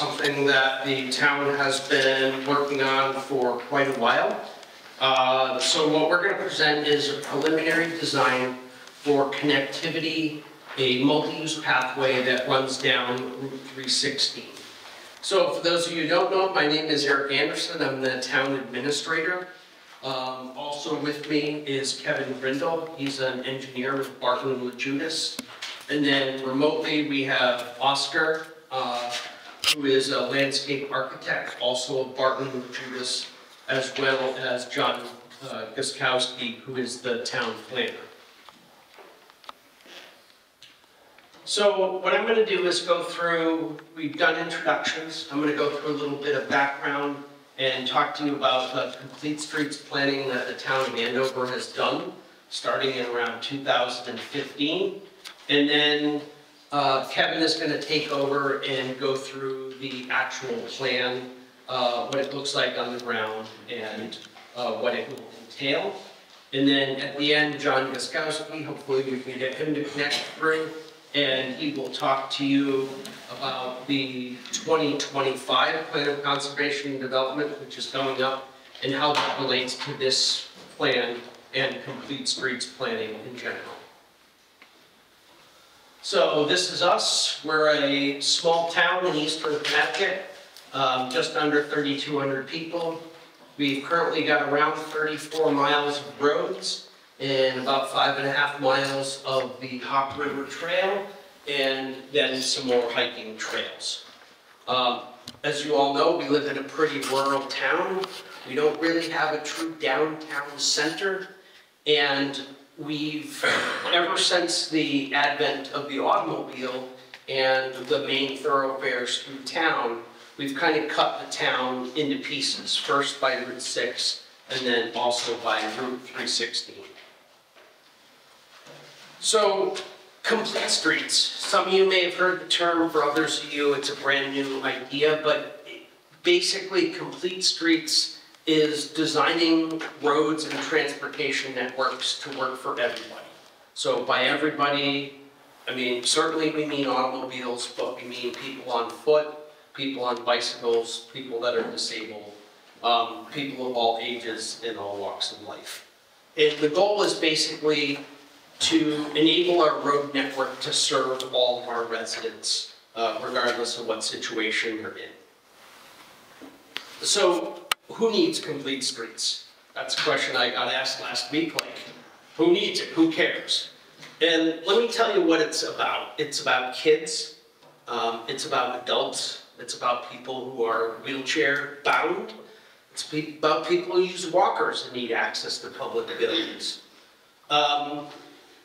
something that the town has been working on for quite a while. Uh, So what we're going to present is a preliminary design for connectivity, a multi-use pathway that runs down Route 316. So for those of you who don't know, my name is Eric Anderson, I'm the town administrator. Um, Also with me is Kevin Brindle, he's an engineer with Barton and Loguidice. And then remotely, we have Oscar, uh, who is a landscape architect, also of Barton Loguidice, as well as John uh, Guskowski, who is the town planner. So what I'm gonna do is go through, we've done introductions, I'm gonna go through a little bit of background and talk to you about the complete streets planning that the town of Andover has done, starting in around 2015. And then uh, Kevin is gonna take over and go through the actual plan, uh, what it looks like on the ground and uh, what it will entail. And then at the end, John Guskowski, hopefully we can get him to connect through, and he will talk to you about the 2025 Plan of Conservation and Development, which is coming up, and how that relates to this plan and complete streets planning in general. So this is us. We're a small town in eastern Connecticut, um, just under 3,200 people. We've currently got around 34 miles of roads and about five and a half miles of the Hop River Trail, and then some more hiking trails. Um, As you all know, we live in a pretty rural town. We don't really have a true downtown center, and we've, ever since the advent of the automobile and the main thoroughfares through town, we've kind of cut the town into pieces, first by Route 6, and then also by Route 316. So, complete streets. Some of you may have heard the term, for others of you, it's a brand-new idea, but basically, complete streets is designing roads and transportation networks to work for everybody. So by everybody, I mean, certainly we mean automobiles, but we mean people on foot, people on bicycles, people that are disabled, um, people of all ages and all walks of life. And the goal is basically to enable our road network to serve all of our residents, uh, regardless of what situation they're in. So who needs complete streets? That's a question I got asked last week, like, who needs it, who cares? And let me tell you what it's about. It's about kids, um, it's about adults, it's about people who are wheelchair bound, it's about people who use walkers and need access to public buildings. Um,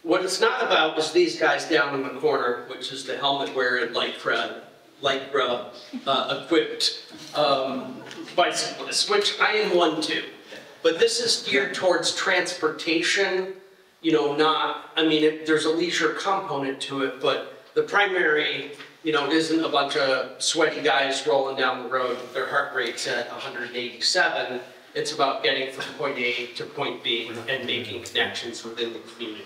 what it's not about is these guys down in the corner, which is the helmet wearing lycra, lycra uh, equipped um, bicyclists, which I am one too. But this is geared towards transportation, you know, not, I mean, it, there's a leisure component to it, but the primary, you know, isn't a bunch of sweaty guys rolling down the road with their heart rates at 187. It's about getting from point A to point B and making connections within the community.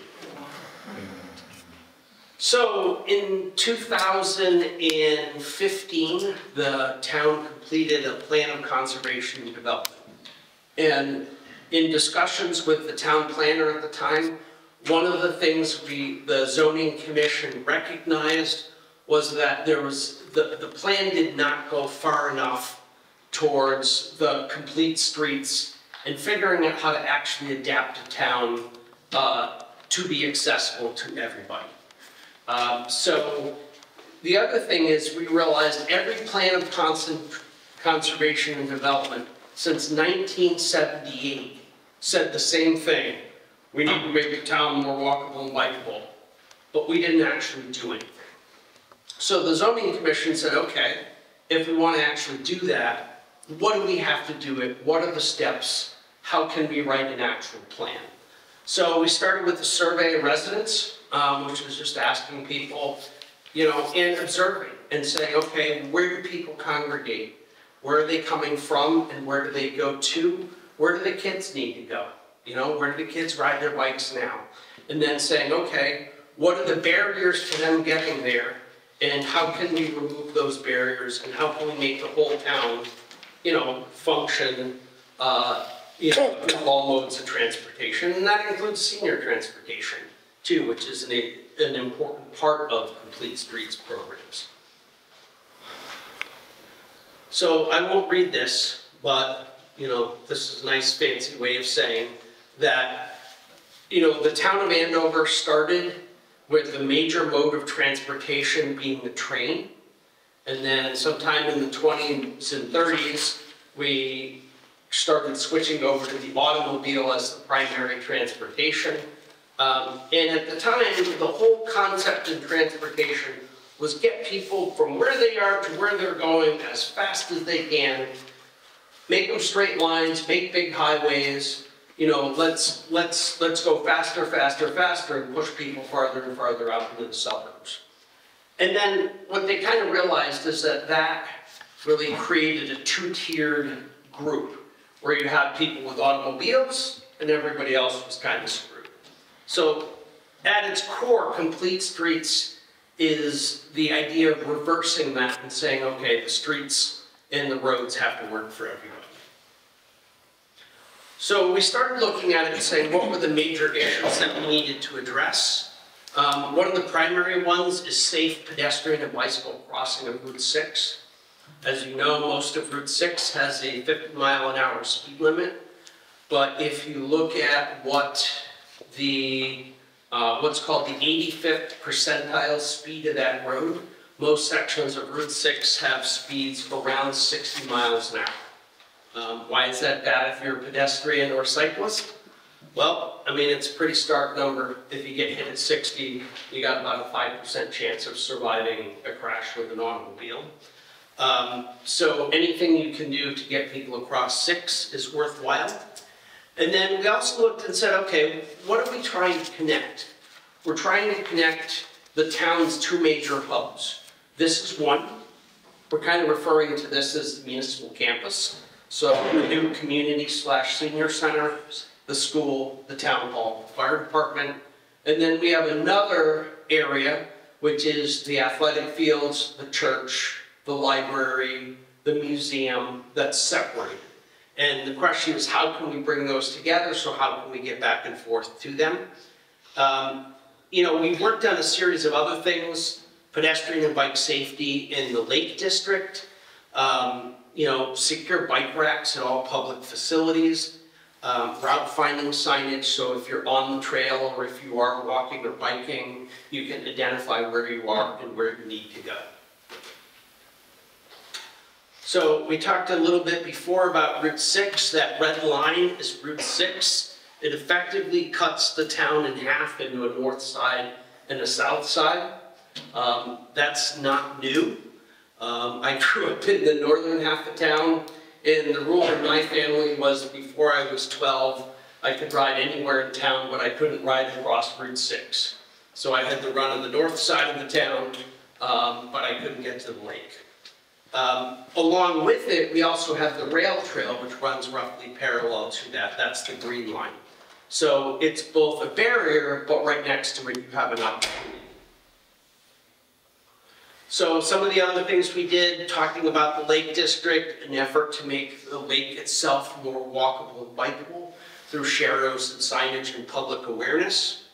So in 2015, the town completed a plan of conservation and development. And in discussions with the town planner at the time, one of the things we, the zoning commission recognized was that there was, the, the plan did not go far enough towards the complete streets and figuring out how to actually adapt a town uh, to be accessible to everybody. Um, so the other thing is we realized every plan of constant conservation and development since 1978 said the same thing. We need to make the town more walkable and bikeable, but we didn't actually do anything. So the zoning commission said, okay, if we want to actually do that, what do we have to do it? What are the steps? How can we write an actual plan? So we started with a survey of residents, um, which was just asking people, you know, and observing and saying, okay, where do people congregate? Where are they coming from and where do they go to? Where do the kids need to go? You know, where do the kids ride their bikes now? And then saying, okay, what are the barriers to them getting there? And how can we remove those barriers and how can we make the whole town, you know, function, uh, you know, all modes of transportation, and that includes senior transportation too, which is an, an important part of Complete Streets programs. So I won't read this, but, you know, this is a nice fancy way of saying that, you know, the town of Andover started with the major mode of transportation being the train. And then sometime in the 20s and 30s, we started switching over to the automobile as the primary transportation. Um, and at the time, the whole concept in transportation was get people from where they are to where they're going as fast as they can, make them straight lines, make big highways, you know, let's, let's, let's go faster, faster, faster and push people farther and farther out into the suburbs. And then what they kind of realized is that that really created a two-tiered group where you had people with automobiles and everybody else was kind of. So at its core, Complete Streets is the idea of reversing that and saying, okay, the streets and the roads have to work for everybody. So we started looking at it and saying, what were the major issues that we needed to address? Um, one of the primary ones is safe pedestrian and bicycle crossing of Route 6. As you know, most of Route 6 has a 50 mile an hour speed limit. But if you look at what the uh, what's called the 85th percentile speed of that road. Most sections of Route 6 have speeds around 60 miles an hour. Um, why is that bad if you're a pedestrian or cyclist? Well, I mean, it's a pretty stark number. If you get hit at 60, you got about a 5% chance of surviving a crash with an automobile. Um, so anything you can do to get people across 6 is worthwhile. And then we also looked and said, okay, what are we trying to connect? We're trying to connect the town's two major hubs. This is one. We're kind of referring to this as the municipal campus. So the new community slash senior center, the school, the town hall, the fire department. And then we have another area, which is the athletic fields, the church, the library, the museum, that's separated. And the question is, how can we bring those together? So how can we get back and forth to them? Um, you know, we worked on a series of other things, pedestrian and bike safety in the Lake District, um, you know, secure bike racks at all public facilities, um, route finding signage, so if you're on the trail or if you are walking or biking, you can identify where you are and where you need to go. So we talked a little bit before about Route 6. That red line is Route 6. It effectively cuts the town in half into a north side and a south side. Um, that's not new. Um, I grew up in the northern half of town, and the rule in my family was before I was 12, I could ride anywhere in town, but I couldn't ride across Route 6. So I had to run on the north side of the town, um, but I couldn't get to the lake. Um, along with it, we also have the rail trail, which runs roughly parallel to that. That's the green line. So it's both a barrier, but right next to it, you have an opportunity. So some of the other things we did, talking about the Lake District, an effort to make the lake itself more walkable and bikeable through sharrows and signage and public awareness.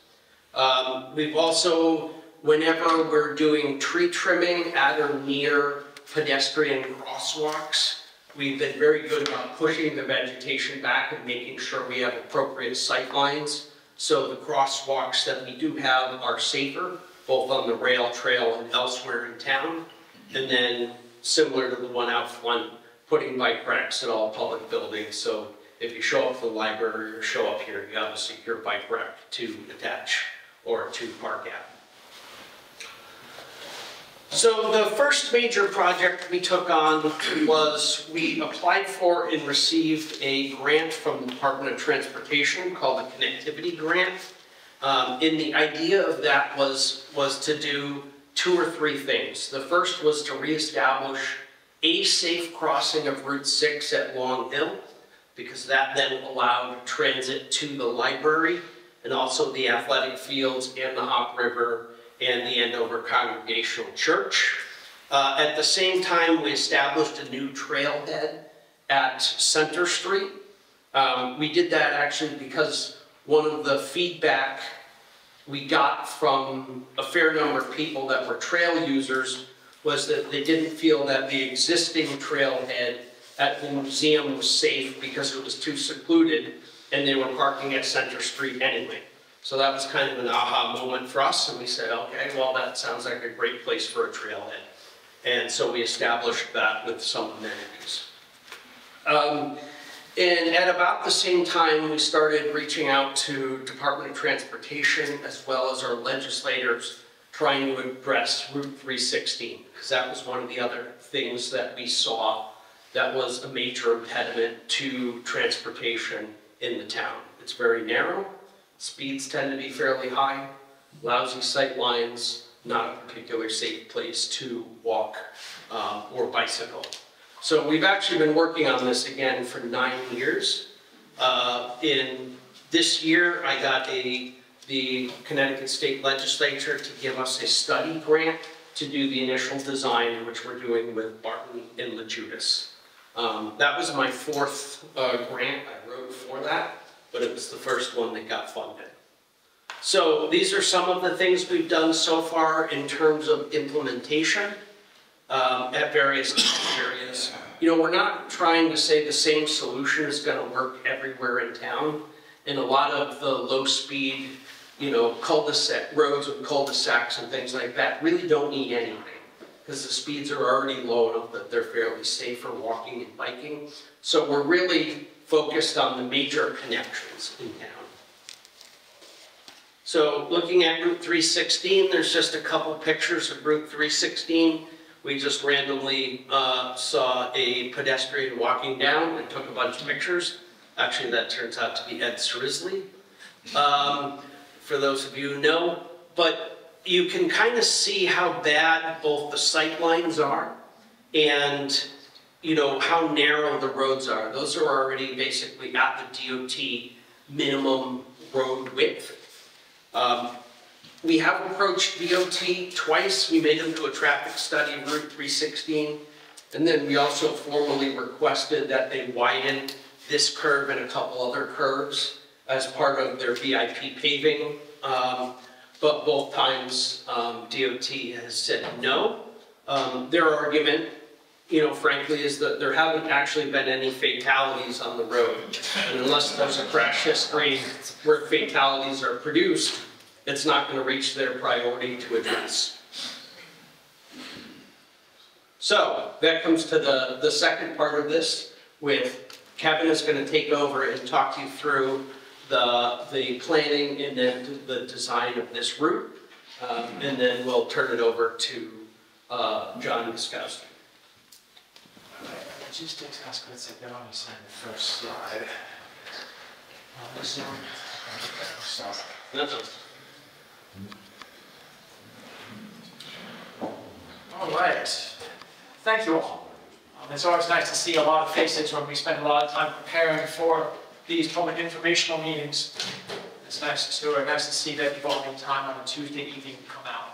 Um, we've also, whenever we're doing tree trimming at or near pedestrian crosswalks. We've been very good about pushing the vegetation back and making sure we have appropriate sight lines. So the crosswalks that we do have are safer, both on the rail trail and elsewhere in town. And then similar to the one out front, putting bike racks in all public buildings. So if you show up at the library or show up here, you have a secure bike rack to attach or to park at. So the first major project we took on was we applied for and received a grant from the Department of Transportation called the Connectivity Grant. Um, and the idea of that was, was to do two or three things. The first was to reestablish a safe crossing of Route 6 at Long Hill, because that then allowed transit to the library and also the athletic fields and the Hop River and the Andover Congregational Church. Uh, At the same time, we established a new trailhead at Center Street. Um, We did that actually because one of the feedback we got from a fair number of people that were trail users was that they didn't feel that the existing trailhead at the museum was safe because it was too secluded and they were parking at Center Street anyway. So that was kind of an aha moment for us and we said, okay, well, that sounds like a great place for a trailhead. And so we established that with some amenities. Um, and at about the same time, we started reaching out to Department of Transportation as well as our legislators trying to address Route 316, because that was one of the other things that we saw that was a major impediment to transportation in the town. It's very narrow, speeds tend to be fairly high, lousy sight lines, not a particularly safe place to walk um, or bicycle. So we've actually been working on this again for nine years. Uh, In this year, I got a, the Connecticut State Legislature to give us a study grant to do the initial design, which we're doing with Barton and Loguidice. Um, That was my fourth uh, grant I wrote for that, but it was the first one that got funded. So these are some of the things we've done so far in terms of implementation um, at various areas. You know, we're not trying to say the same solution is gonna work everywhere in town. And a lot of the low-speed, you know, cul-de-sac, roads with cul-de-sacs and things like that really don't need anything. Because the speeds are already low enough that they're fairly safe for walking and biking. So we're really focused on the major connections in town. So looking at Route 316, there's just a couple pictures of Route 316. We just randomly uh, saw a pedestrian walking down and took a bunch of pictures. Actually, that turns out to be Ed Srisley, um, for those of you who know. But you can kind of see how bad both the sight lines are and, you know, how narrow the roads are. Those are already basically at the DOT minimum road width. Um, we have approached DOT twice. We made them do a traffic study Route 316. And then we also formally requested that they widen this curve and a couple other curves as part of their VIP paving. Um, But both times, um, DOT has said no. Um, Their argument, you know, frankly, is that there haven't actually been any fatalities on the road. And unless there's a crash history where fatalities are produced, it's not going to reach their priority to address. So that comes to the, the second part of this with Kevin is going to take over and talk you through the, the planning and then the design of this route. Um, and then we'll turn it over to uh, John Guskowski. Just ask what's it on the first slide. This one. Stop. All right. Thank you all. Um, It's always nice to see a lot of faces when we spend a lot of time preparing for these public informational meetings. It's nice to, nice to see that you've all made time on a Tuesday evening to come out.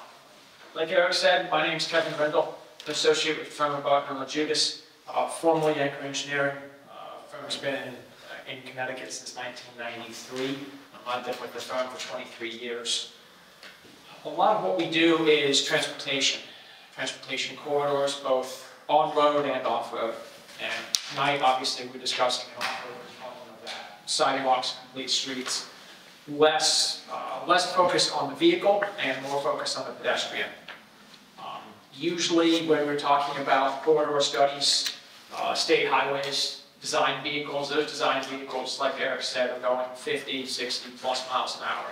Like Eric said, my name is Kevin Rendell, associate with the firm of Barton and Loguidice, uh, formerly Anchor Engineering. Uh, Firm's been in uh, in Connecticut since 1993. I've been with the firm for 23 years. A lot of what we do is transportation, transportation corridors, both on-road and off-road. And tonight, obviously, we're discussing an off-road component of that. Sidewalks, complete streets, less, uh, less focus on the vehicle and more focus on the pedestrian. Usually, when we're talking about corridor studies, uh, state highways, design vehicles, those design vehicles, like Eric said, are going 50, 60 plus miles an hour.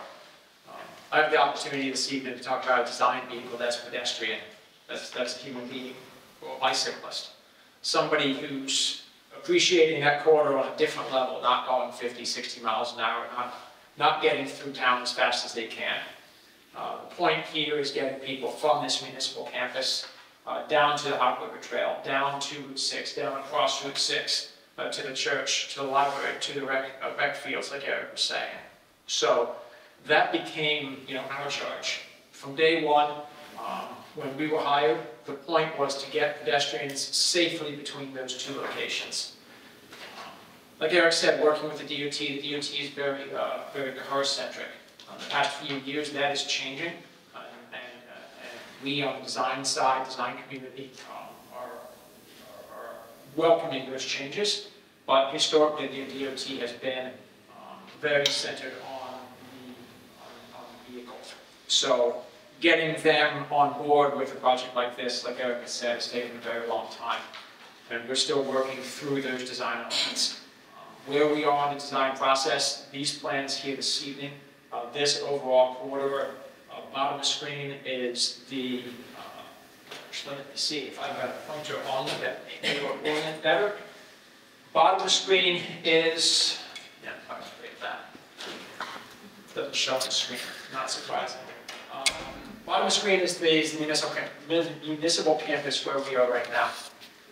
Um, I have the opportunity this evening to talk about a design vehicle that's pedestrian, that's, that's a human being, or a bicyclist. Somebody who's appreciating that corridor on a different level, not going 50, 60 miles an hour, not, not getting through town as fast as they can. Uh, The point here is getting people from this municipal campus uh, down to the Hop River Trail, down to Route 6, down across Route 6, uh, to the church, to the library, to the rec, uh, rec fields, like Eric was saying. So that became, you know, our charge From day one, um, when we were hired, the point was to get pedestrians safely between those two locations. Like Eric said, working with the DOT, the DOT is very, uh, very car-centric. Uh, The past few years, that is changing, uh, and, uh, and we on the design side, design community, are, are- are welcoming those changes. But historically, the DOT has been um, very centered on the, on- on the vehicle. So getting them on board with a project like this, like Eric has said, has taken a very long time. And we're still working through those design elements. Um, Where we are in the design process, these plans here this evening, uh, this overall corridor, uh, bottom of the screen is the, uh, let me see if I've got a pointer on it that may orient better. Bottom of the screen is, yeah, if I can create that. Doesn't show the screen, not surprising. Um, Bottom of the screen is the the municipal, municipal campus where we are right now.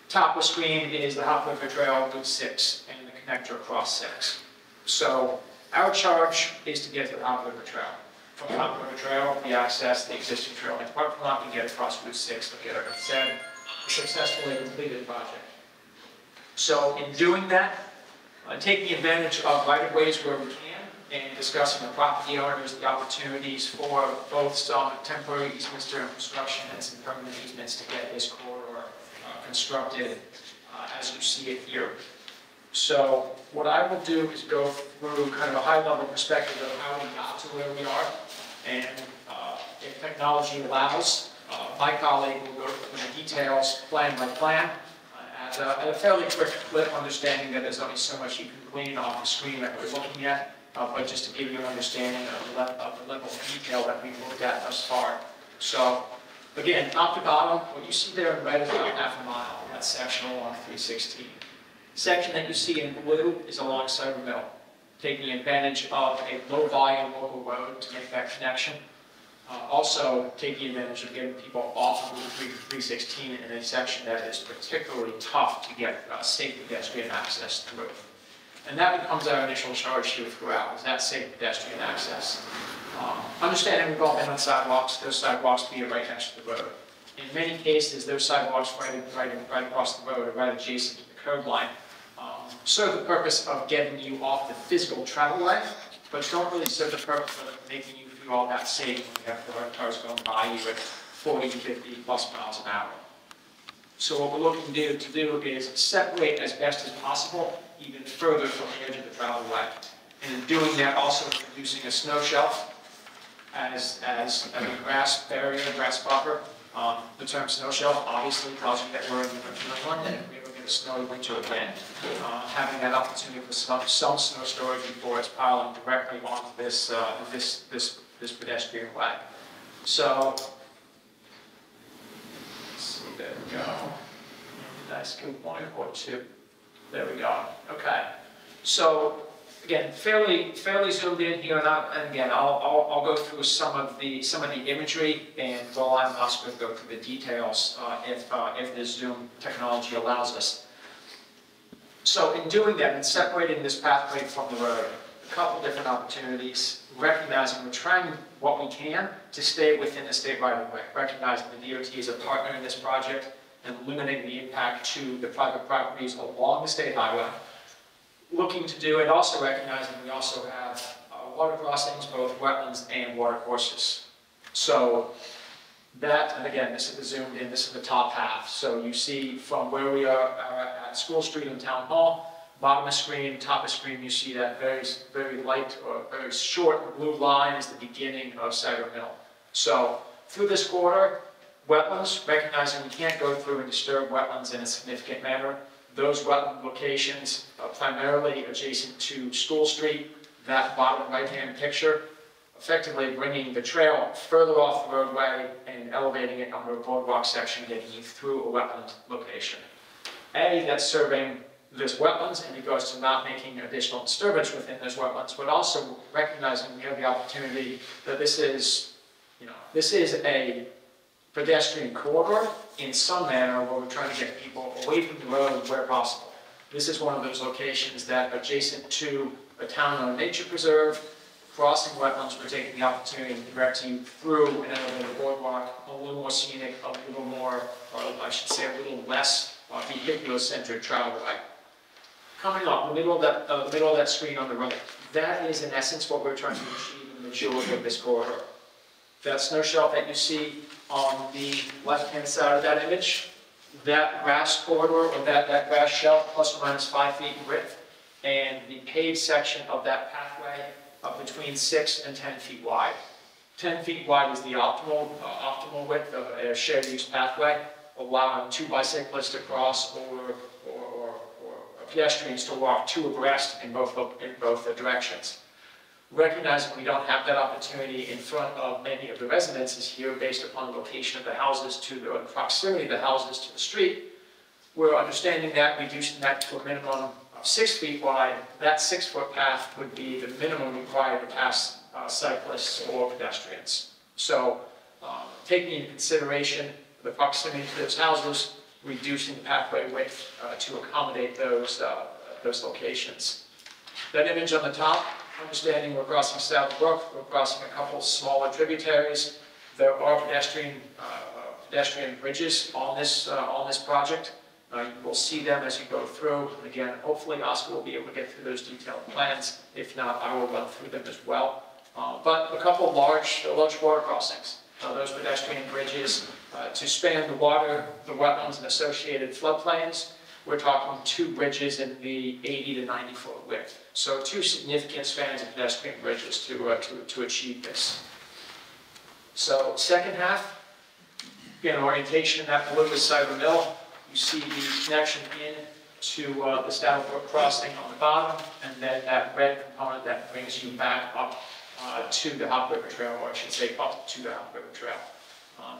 Top of the screen is the Hop River Trail Route 6 and the connector across 6. So our charge is to get to the Hop River Trail. From Hop River Trail, we access the existing trail in parking lot, we get across Route 6, like Eric said, a successfully completed project. So in doing that, uh, taking advantage of right-of-ways where we can, and discussing with property owners the opportunities for both some temporary easements construction and some permanent easements to get this corridor uh, constructed uh, as you see it here. So what I will do is go through kind of a high-level perspective of how we got to where we are. And uh, if technology allows, uh, my colleague will go through the details plan by plan uh, at a- at a fairly quick clip, understanding that there's only so much you can glean off the screen that we're looking at, uh, but just to give you an understanding of the of the level of detail that we've looked at thus far. So, again, top to bottom, what you see there in red is about half a mile, that's section along 316. Section that you see in blue is along Cider Mill, taking advantage of a low-volume local road to make that connection. Uh, Also, taking advantage of getting people off of Route 316 in a section that is particularly tough to get uh, safe pedestrian access through. And that becomes our initial charge here throughout, is that safe pedestrian access. Um, Understanding we've all been on sidewalks, those sidewalks be right next to the road. In many cases, those sidewalks right, right, right across the road are right adjacent to line. um, Serve the purpose of getting you off the physical travel way, but don't really serve the purpose of making you feel all that safe when you have the cars going by you at 40, 50 plus miles an hour. So what we're looking to do, to do is separate as best as possible, even further from the edge of the travel way. And in doing that, also introducing a snow shelf as, as as a grass barrier, grass buffer. Um, The term snow shelf obviously tells you that we're in the winter England, snowy winter again, uh, having that opportunity for some, some snow storage before it's piling directly onto this, uh, this, this, this pedestrian way. So, see, there we go. Nice, good point or two. There we go, okay. So, again, fairly, fairly zoomed in here, and I- and again, I'll, I'll, I'll go through some of the, some of the imagery, and while I'm also going to go through the details, uh, if, uh, if the Zoom technology allows us. So in doing that, and separating this pathway from the road, a couple different opportunities, recognizing we're trying what we can to stay within the state right of way, recognizing the DOT is a partner in this project, and limiting the impact to the private properties along the state highway. Looking to do and also recognizing we also have uh, water crossings, both wetlands and water courses. So that, and again, this is the zoomed in, this is the top half. So you see from where we are uh, at School Street and Town Hall, bottom of screen, top of screen, you see that very, very light or very short blue line is the beginning of Cider Mill. So through this corridor, wetlands, recognizing we can't go through and disturb wetlands in a significant manner. Those wetland locations are primarily adjacent to School Street, that bottom right-hand picture, effectively bringing the trail further off the roadway and elevating it under a boardwalk section, getting you through a wetland location. A, that's serving this wetlands in regards to not making additional disturbance within those wetlands, but also recognizing we have the opportunity that this is, you know, this is a pedestrian corridor in some manner where we're trying to get people away from the road where possible. This is one of those locations that adjacent to a town-owned nature preserve, crossing wetlands, we're taking the opportunity to direct you through an elevated boardwalk, a little more scenic, a little more, or I should say, a little less uh, vehicular-centered travel way. Coming up, the middle of that, uh, the middle of that screen on the right, that is in essence what we're trying to achieve in the majority of this corridor. That snow shelf that you see on the left-hand side of that image, that grass corridor, or that, that grass shelf, plus or minus five feet in width, and the paved section of that pathway between six and 10 feet wide. 10 feet wide is the optimal, uh, optimal width of a shared use pathway, allowing two bicyclists to cross or, or, or or pedestrians to walk two abreast in both, in both directions. Recognizing we don't have that opportunity in front of many of the residences here based upon the location of the houses to the proximity of the houses to the street, we're understanding that, reducing that to a minimum of six feet wide, that six-foot path would be the minimum required to pass uh, cyclists or pedestrians. So, um, taking into consideration the proximity to those houses, reducing the pathway width uh, to accommodate those, uh, those locations. That image on the top, understanding we're crossing South Brook, we're crossing a couple smaller tributaries. There are pedestrian, uh, pedestrian bridges on this, uh, on this project. Uh, You will see them as you go through. Again, hopefully Oscar will be able to get through those detailed plans. If not, I will run through them as well. Uh, But a couple large, large water crossings, uh, those pedestrian bridges uh, to span the water, the wetlands and associated floodplains. We're talking two bridges in the 80 to 90 foot width. So two significant spans of pedestrian bridges to, uh, to, to achieve this. So second half, again, orientation, in that blue is Cider Mill. You see the connection in to uh, the Strattlebrook crossing on the bottom, and then that red component that brings you back up uh, to the Hop River Trail, or I should say up to the Hop River Trail. Um,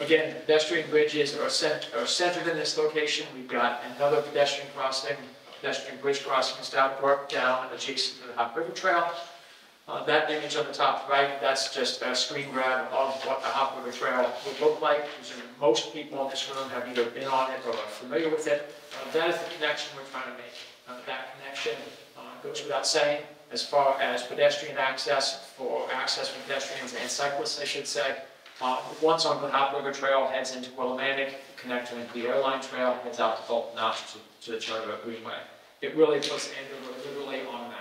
Again, pedestrian bridges are cent- are centered in this location. We've got another pedestrian crossing, pedestrian bridge crossing in Strattlebrook down adjacent to the Hop River Trail. Uh, That image on the top right, that's just a screen grab of what the Hop River Trail would look like. Most people in this room have either been on it or are familiar with it. Uh, That is the connection we're trying to make. Uh, That connection uh, goes without saying, as far as pedestrian access for access for pedestrians and cyclists, I should say. Uh, Once on River Trail heads into Willimantic, connecting into the airline trail, heads out to Bolton Notch to, to the Charter Greenway. It really puts Andover literally on the map.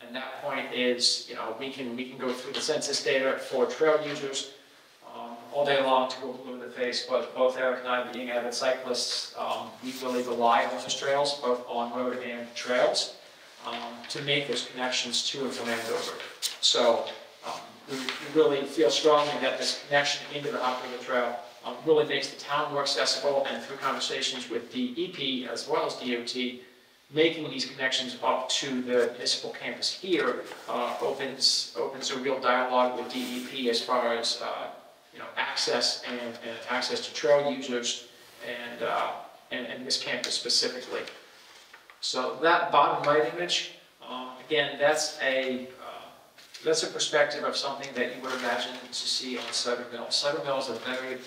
And that point is, you know, we can, we can go through the census data for trail users um, all day long to go blue in the face, but both Eric and I, being avid cyclists, um, we really rely on those trails, both on-road and trails, um, to make those connections to and from Andover. So we really feel strongly that this connection into the Hop River Trail um, really makes the town more accessible, and through conversations with DEP as well as DOT, making these connections up to the municipal campus here uh, opens, opens a real dialogue with DEP as far as, uh, you know, access and, and access to trail users and, uh, and, and this campus specifically. So that bottom right image, um, again, that's a, that's a perspective of something that you would imagine to see on Cider Mill. Cider Mill is a very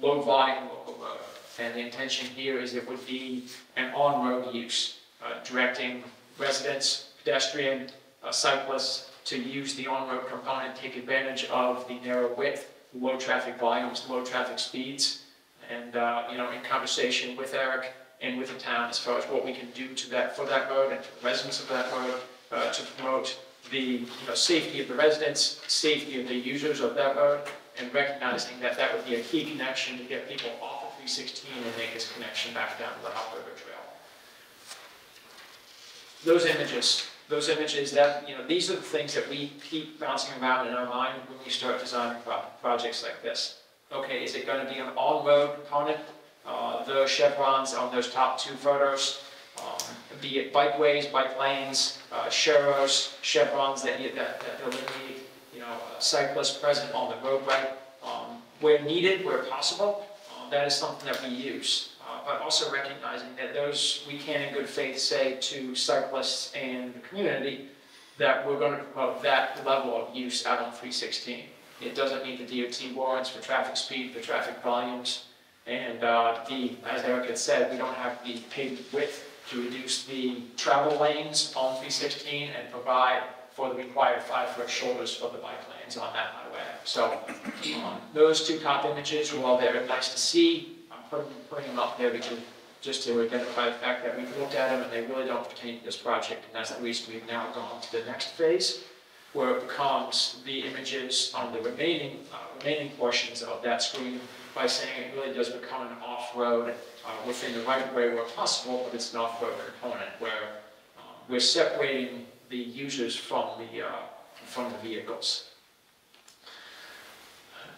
low volume local and the intention here is it would be an on-road use uh, directing residents, pedestrian, uh, cyclists to use the on-road component, take advantage of the narrow width, low traffic volumes, low traffic speeds. And, uh, you know, in conversation with Eric and with the town as far as what we can do to that, for that road and to the residents of that road, uh, to promote the, you know, safety of the residents, safety of the users of that road, and recognizing that that would be a key connection to get people off of 316 and make this connection back down to the Hop River Trail those images, those images that, you know, these are the things that we keep bouncing around in our mind when we start designing pro- projects like this. Okay, is it gonna be an on-road component? Uh, the chevrons on those top two photos, be it bikeways, bike lanes, uh, chevrons that, that, that delineate, you know, cyclists present on the roadway. Um, where needed, where possible, uh, that is something that we use uh, but also recognizing that those, we can in good faith say to cyclists and the community that we're going to promote that level of use out on 316. It doesn't mean the DOT warrants for traffic speed, for traffic volumes, and uh, the, as Eric had said, we don't have the paved width to reduce the travel lanes on 316 and provide for the required five-foot shoulders for the bike lanes on that highway. So um, those two top images all very nice to see. I'm putting, putting them up there because, just to identify the fact that we've looked at them and they really don't pertain to this project. And that's the reason we've now gone to the next phase, where it becomes the images on the remaining, uh, remaining portions of that screen by saying it really does become an off-road uh, within the right-of-way where possible, but it's an off-road component where uh, we're separating the users from the, uh, from the vehicles.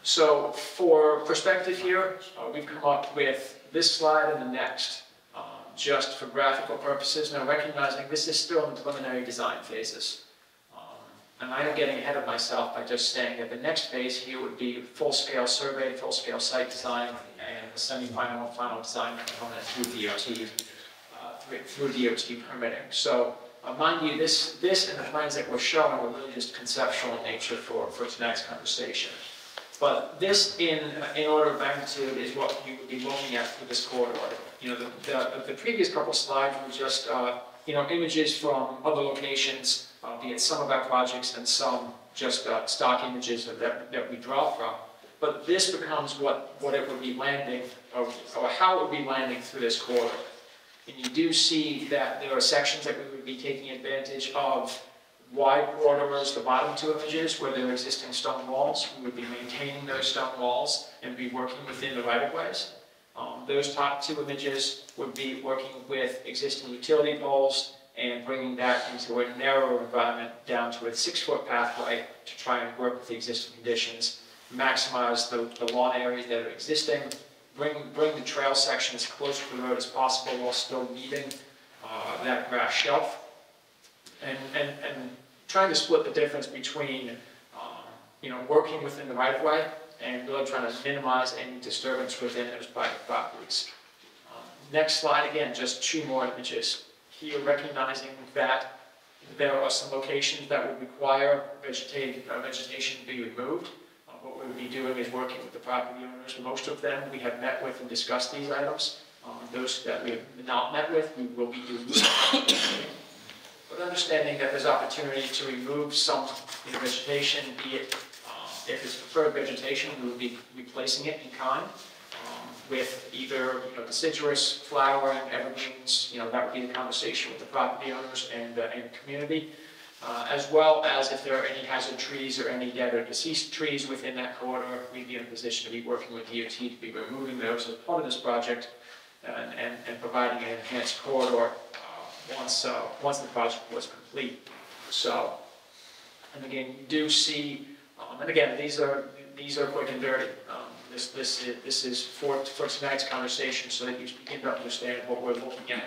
So for perspective here, uh, we've come up with this slide and the next, um, just for graphical purposes. Now recognizing this is still in the preliminary design phases. And I am getting ahead of myself by just saying that the next phase here would be full-scale survey, full-scale site design, and the semi-final, and final design component through DOT, uh, through- DOT permitting. So uh, mind you, this, this and the plans that we're showing are really just conceptual in nature for, for tonight's conversation. But this, in, in order of magnitude, is what you would be looking at for this corridor. You know, the, the, the previous couple slides were just, uh, you know, images from other locations, uh, be it some of our projects and some just uh, stock images that, that we draw from. But this becomes what, what it would be landing, or, or how it would be landing through this corridor. And you do see that there are sections that we would be taking advantage of wide corridors, the bottom two images where there are existing stone walls. We would be maintaining those stone walls and be working within the right-of-ways. Um, those top two images would be working with existing utility poles and bringing that into a narrower environment down to a six-foot pathway to try and work with the existing conditions, maximize the, the lawn areas that are existing, bring, bring the trail section as close to the road as possible while still meeting uh, that grass shelf. And, and, and trying to split the difference between, um, you know, working within the right of way and really trying to minimize any disturbance within those private properties. Um, Next slide, again, just two more images. Here recognizing that there are some locations that would require uh, vegetation to be removed. Uh, What we would be doing is working with the property owners. Most of them, we have met with and discussed these items. Um, Those that we have not met with, we will be doing. But understanding that there's opportunity to remove some you know, vegetation, be it, um, if it's preferred vegetation, we will be replacing it in kind with either, you know, deciduous, flowering, evergreens, you know, that would be the conversation with the property owners and, uh, and community. Uh, as well as if there are any hazard trees or any dead or deceased trees within that corridor, we'd be in a position to be working with DOT to be removing those as part of this project and, and, and providing an enhanced corridor uh, once, uh, once the project was complete. So, and again, you do see, um, and again, these are, these are quick and dirty. Um, This, this, is- this is for, for tonight's conversation, so that you begin to understand what we're looking at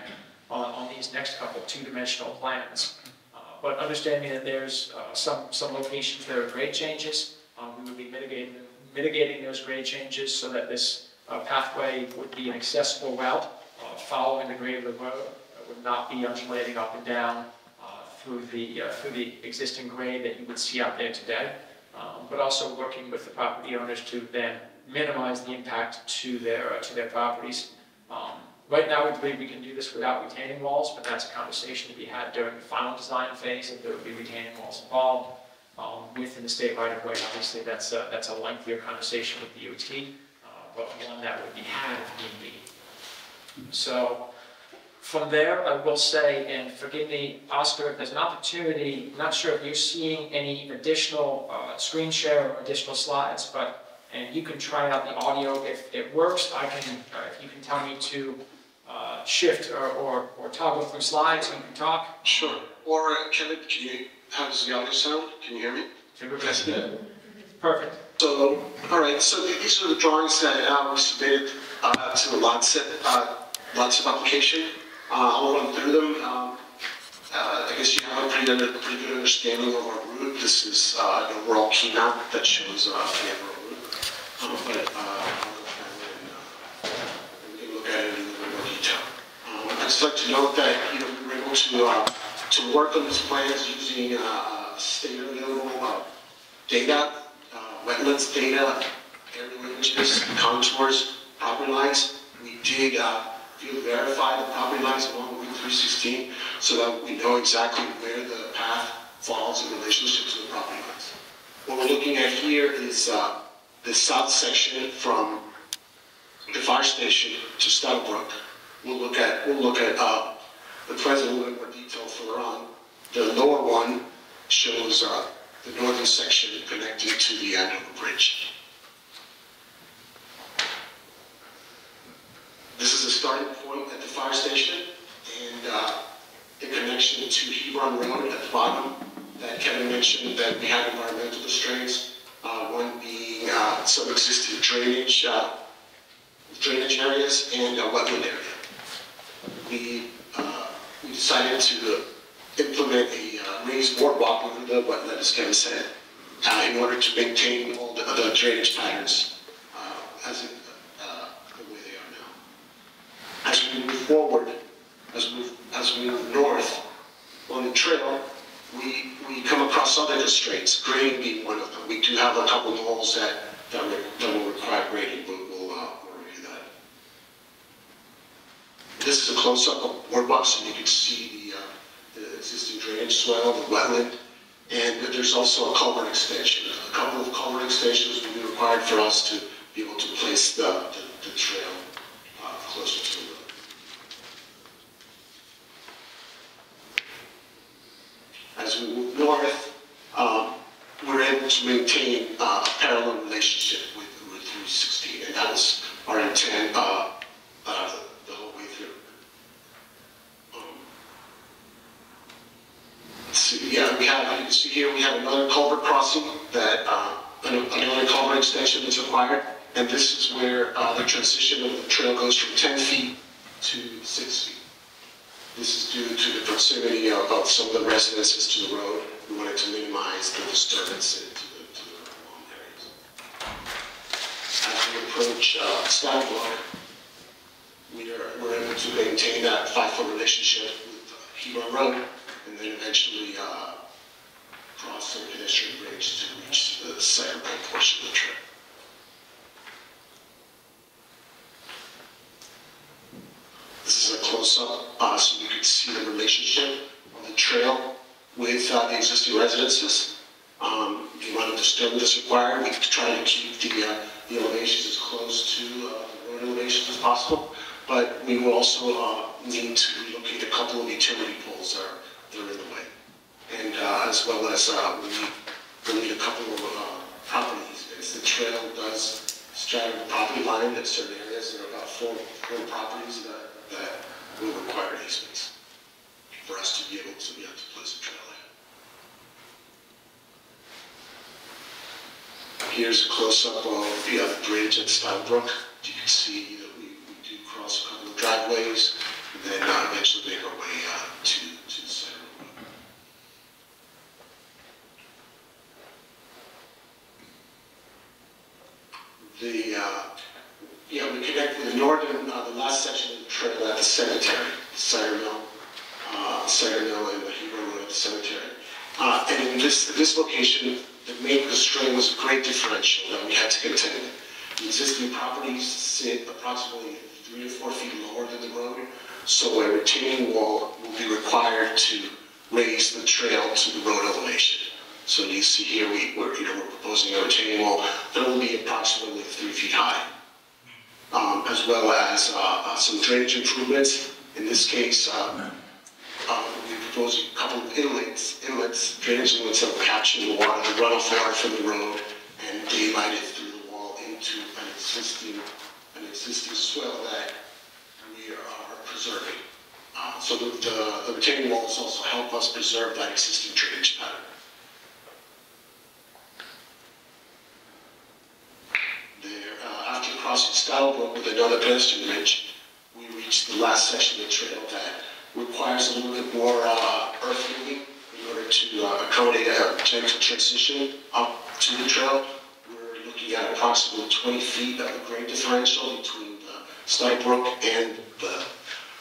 on, on these next couple two-dimensional plans. Uh, But understanding that there's uh, some, some locations that are grade changes, um, we would be mitigating, mitigating those grade changes so that this uh, pathway would be an accessible route uh, following the grade of the road. It would not be undulating up and down uh, through the, through the existing grade that you would see out there today. Um, But also working with the property owners to then minimize the impact to their, uh, to their properties. Um, Right now, we believe we can do this without retaining walls, but that's a conversation to be had during the final design phase, if there would be retaining walls involved. Um, Within the state right of way, obviously, that's a, that's a lengthier conversation with DOT, uh, but one that would be had if need be. So, from there, I will say, and forgive me, Oscar, if there's an opportunity, I'm not sure if you're seeing any additional uh, screen share or additional slides, but, and you can try out the audio. If it works, I can, uh, if you can tell me to uh, shift or, or or toggle through slides, we can talk. Sure. Or uh, can it, can you, how does the audio sound? Can you hear me? Yes. Perfect. So, all right, so these are the drawings that uh, submitted uh, to the Lancet, uh, Lancet application. Uh, I'll run through them. Um, uh, I guess you have a pretty, pretty good understanding of our route. This is uh, an overall key map that shows uh, the And, I'd just like to note that, we were able to, uh, to work on these plans using uh, state available uh, data, uh, wetlands data, aerial images, contours, property lines. We did verify the property lines along Route 316 so that we know exactly where the path falls in relationship to the property lines. What we're looking at here is uh, the south section from the fire station to Stoughbrook. We'll look at, we'll look at uh, the present little more detail further on. The lower one shows uh, the northern section connected to the Andover Bridge. This is a starting point at the fire station and uh, the connection to Hebron Road at the bottom that Kevin mentioned that we have environmental constraints. uh, One being uh, some existing drainage, uh, drainage areas and a wetland area. We, uh, we decided to implement a uh, raised boardwalk over the wetland, as Kevin said, uh, in order to maintain all the other drainage patterns as in, the way they are now. As we move forward, as we, as we move north on the trail, we, we come across other constraints, grading being one of them. We do have a couple of holes that, that will, that will require grading, but we'll, uh, we'll review that. This is a close-up of boardwalk, so you can see the, uh, the existing drainage swell, the wetland, and there's also a culvert extension. A couple of culvert extensions will be required for us to be able to place the, the, the trail, uh, closer to the road. As we move north, um, we're able to maintain uh, a parallel relationship with Route 316, and that was our intent uh, uh, the whole way through. Um, let's yeah, we have, you can see here, we have another culvert crossing that, uh, another culvert extension that's required, and this is where uh, the transition of the trail goes from 10 feet to 6 feet. This is due to the proximity of, of some of the residences to the road. We wanted to minimize the disturbance into the, to the home areas. As we approach, uh, we are, we're able to maintain that five-foot relationship with uh, Hebron Road, and then eventually, uh, cross the pedestrian bridge to reach the second portion of the trail. This close-up, uh, so you can see the relationship of the trail with, uh, the existing residences. Um, the amount of disturbance required, we try to keep the, uh, the elevations as close to, uh, the road elevations as possible. But we will also, uh, need to relocate a couple of utility poles that are, that are in the way. And, uh, as well as, we need, we need a couple of, properties, as the trail does straddle the property line at certain areas, there are about four, four properties that will require easements for us to be able to, be able to place a trail in. Here's a close-up of the other bridge at Steinbrook. You can see that we, we do cross a couple of driveways, and then uh, eventually make our way uh, to, to the center. the road. Yeah, we connect with the northern, uh, the last section of the trail at the cemetery, Cider Mill, uh, Mill and the Hebron Road cemetery. Uh, and in this, this location, the main constraint was a great differential that we had to contend with. The existing properties sit approximately three to four feet lower than the road, so a retaining wall will be required to raise the trail to the road elevation. So you see here, we, we're, you know, we're proposing a retaining wall that will be approximately three feet high um, as well as uh, uh, some drainage improvements. In this case, uh, uh, we propose a couple of inlets, inlets, drainage inlets that will capture the water, the runoff water from the road and daylight it through the wall into an existing, an existing swell that we are preserving. Uh, So the- the the retaining walls also help us preserve that existing drainage pattern. there, uh, after crossing with another pedestrian bridge, we reach the last section of the trail that requires a little bit more uh, earth moving in order to uh, accommodate a gentle transition up to the trail. We're looking at approximately 20 feet of a grade differential between the Stylebrook and the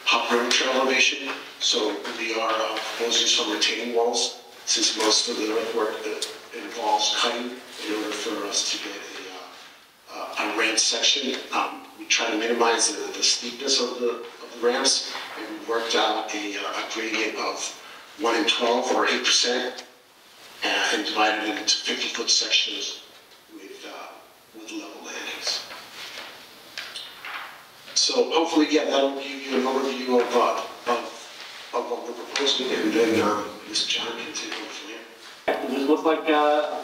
Hop River Trail elevation. So we are uh, proposing some retaining walls, since most of the that involves cutting in order for us to get ramp section. Um, We try to minimize the the steepness of the of the ramps, and we worked out a uh, a gradient of 1 in 12 or 8% and and divided it into 50-foot sections with, uh, with level landings. So hopefully, yeah, that'll give you an overview of, uh, of, of what we're proposing, and then, um, Mr. John can take over from here. Does this look like, uh,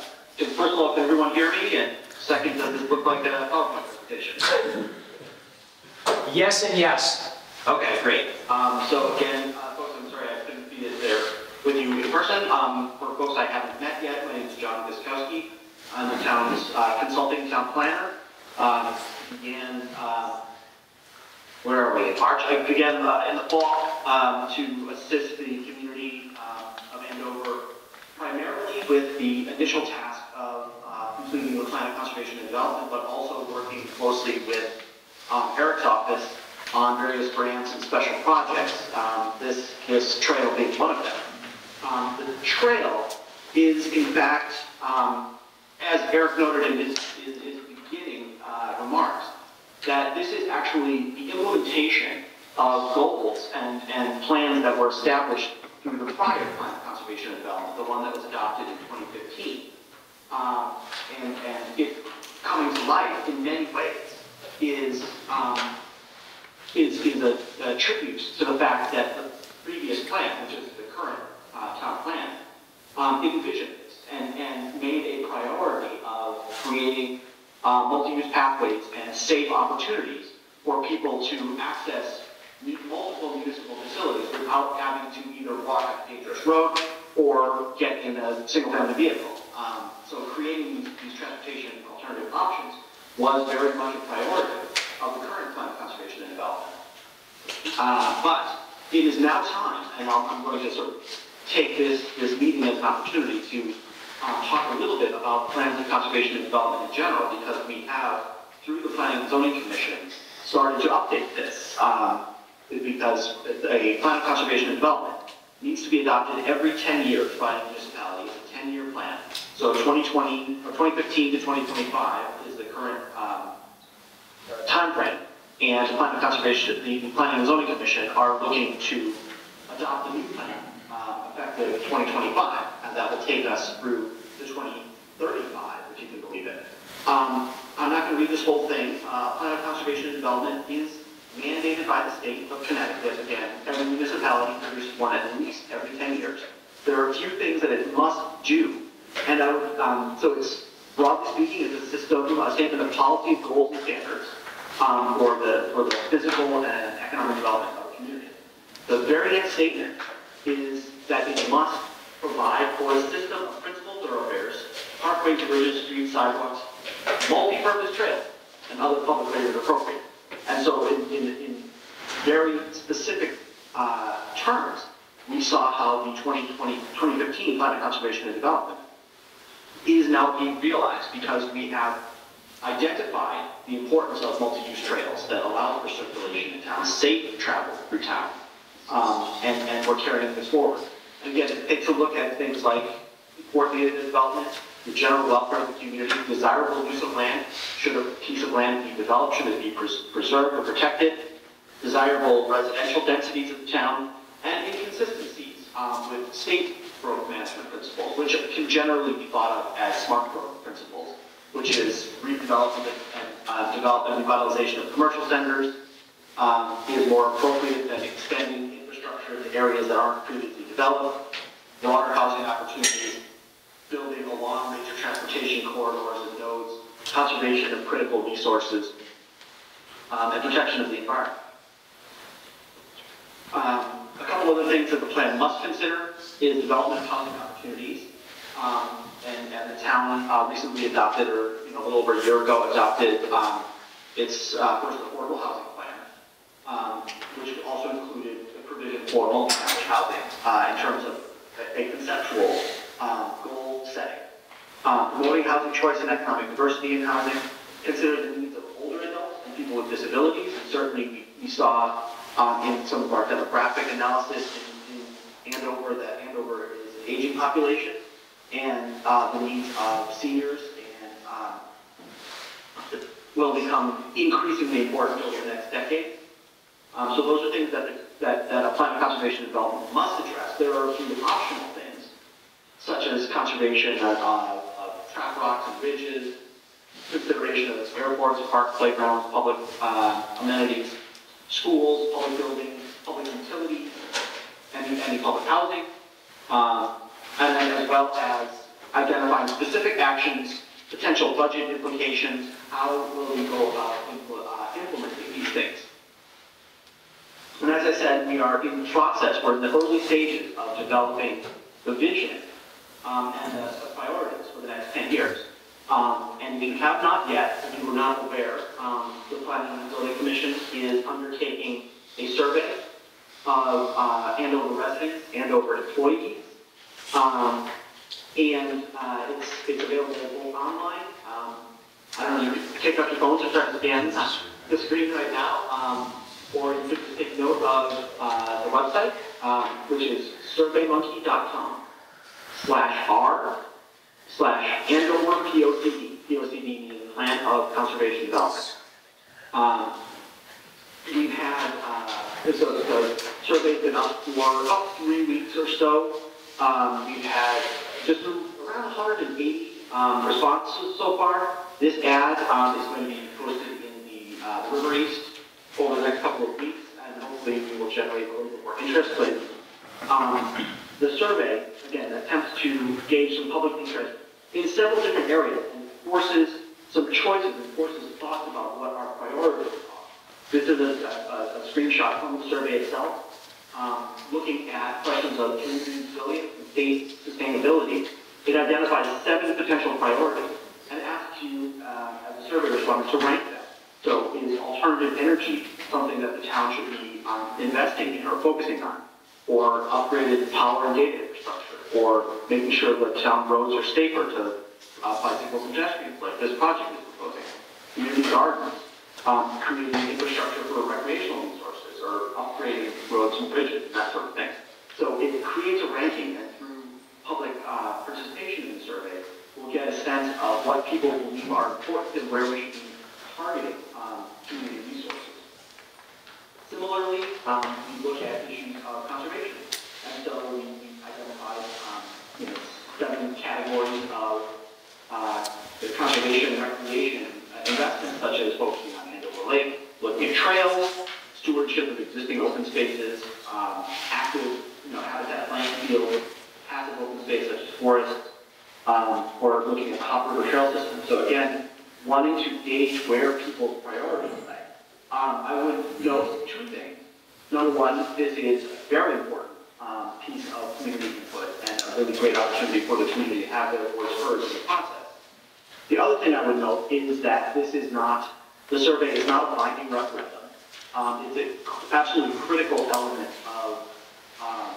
first of all, can everyone hear me? And second, does this look like a PowerPoint presentation? Yes and yes. Okay, great. Um, so again, uh, folks, I'm sorry I couldn't be there with you in person. Um, for folks I haven't met yet, my name is John Viskowski. I'm the town's, uh, consulting town planner. Began, uh, where are we? In March, I began, uh, in the fall, um, to assist the community, um, of Andover primarily with the initial task completing the climate conservation and development, but also working closely with, um, Eric's office on various grants and special projects, um, this, this trail being one of them. Um, the trail is in fact, um, as Eric noted in his, his, his beginning, uh, remarks, that this is actually the implementation of goals and, and plans that were established through the prior climate conservation and development, the one that was adopted in 2015. Um, and, and it coming to life in many ways is, um, is, is a, a tribute to the fact that the previous plan, which is the current uh, town plan, um, envisioned and, and made a priority of creating uh, multi-use pathways and safe opportunities for people to access multiple municipal facilities without having to either walk a dangerous road or get in a single-family vehicle. Um, so creating these, transportation alternative options was very much a priority of the current plan conservation and development. Uh, but it is now time, and I'm, I'm going to sort of take this, this meeting as an opportunity to um, talk a little bit about plans of conservation and development in general, because we have, through the Planning and Zoning Commission, started to update this. Um, because a plan of conservation and development needs to be adopted every 10 years by a municipality. A 10-year plan. So 2020, or 2015 to 2025 is the current um, timeframe. And the Plan of Conservation, the Planning and Zoning Commission are looking to adopt a new plan, uh, effective 2025, and that will take us through to 2035, if you can believe it. Um, I'm not going to read this whole thing. Uh, Plan of Conservation and Development is mandated by the state of Connecticut. Again, every municipality produces one at least every 10 years. There are a few things that it must do. And would, um, so it's, broadly speaking, it's a system, a statement of policy, goals, and standards um, for the, for the physical and economic development of a community. The very next statement is that it must provide for a system of principal thoroughfares, parkways, bridges, streets, sidewalks, multi-purpose trails, and other public ways appropriate. And so in, in, in very specific uh, terms, we saw how the 2020, 2015 Plan of Conservation and Development is now being realized because we have identified the importance of multi-use trails that allow for circulation in town, safe travel through town, um, and, and we're carrying this forward. Again, it takes a look at things like coordinated development, the general welfare of the community, desirable use of land, should a piece of land be developed, should it be pres- preserved or protected, desirable residential densities of the town, and inconsistencies um, with state growth management principles, which can generally be thought of as smart growth principles, which is redevelopment and uh, development and revitalization of commercial centers, um, is more appropriate than extending infrastructure to areas that aren't previously developed, broader housing opportunities, building along major transportation corridors and nodes, conservation of critical resources, um, and protection of the environment. Um, a couple other things that the plan must consider is development of housing opportunities. Um, and, and the town uh, recently adopted, or you know, a little over a year ago, adopted um, its uh, first affordable housing plan, um, which also included a provision for multi-family housing uh, in terms of a, a conceptual um, goal setting. Uh, promoting housing choice and economic diversity in housing, consider the needs of older adults and people with disabilities, and certainly we, we saw um, in some of our demographic analysis in, in Andover that Andover is an aging population, and uh, the needs of seniors and um, will become increasingly important over the next decade. Um, so those are things that, that, that a plan of conservation development must address. There are a few optional things such as conservation of, uh, of trap rocks and ridges, consideration of airports, parks, playgrounds, public uh, amenities, schools, public buildings, public utilities, any public housing, um, and then as well as identifying specific actions, potential budget implications, how will we go about uh, implementing these things. And as I said, we are in the process, we're in the early stages of developing the vision um, and the the priorities for the next 10 years. Um, And we have not yet, if you were not aware, um, the Planning and Building Commission is undertaking a survey of uh, Andover residents, Andover employees. Um, And uh, it's it's available both online. um, I don't know, you can take up your phones and start to scan the screen right now. um, Or you could take note of uh, the website, um, which is surveymonkey.com slash R slash Andover POCD, POCD meaning Plan of Conservation Development. We've had, uh, so the survey's been up for about three weeks or so. Um, We've had just around 180 um, responses so far. This ad um, is going to be posted in the uh, Rivereast over the next couple of weeks, and hopefully we will generate a little bit more interest. But um, the survey, again, attempts to gauge some public interest in several different areas and forces some choices and forces thoughts about what our priorities are. This is a, a, a screenshot from the survey itself, um, looking at questions of community resilience and state sustainability. It identifies seven potential priorities and asks you, uh, as a survey respondent, to rank them. So is alternative energy something that the town should be um, investing in or focusing on? Or upgraded power and data infrastructure? Or making sure that town roads are safer to uh, bicycles and pedestrians, like this project is proposing? Community gardens, um, creating infrastructure for recreational resources, or upgrading roads and bridges, and that sort of thing. So it creates a ranking, and through public uh, participation in the survey, we'll get a sense of what people believe are important and where we should be targeting um, community resources. Similarly, um, we look at issues of conservation, and so we identify um, you know, seven categories of uh, the conservation and recreation investments, such as Andover Lake, looking at trails, stewardship of existing open spaces, um, active, you know, habitat playing fields, passive open space such as forests, um, or looking at Hop River Trail System. So again, wanting to gauge where people's priorities lie. Um, I would note two things. Number one, this is a very important um, piece of community input and a really great opportunity for the community to have their voice heard in the process. The other thing I would note is that this is not, the survey is not a binding referendum. Um, it's an absolutely critical element of um,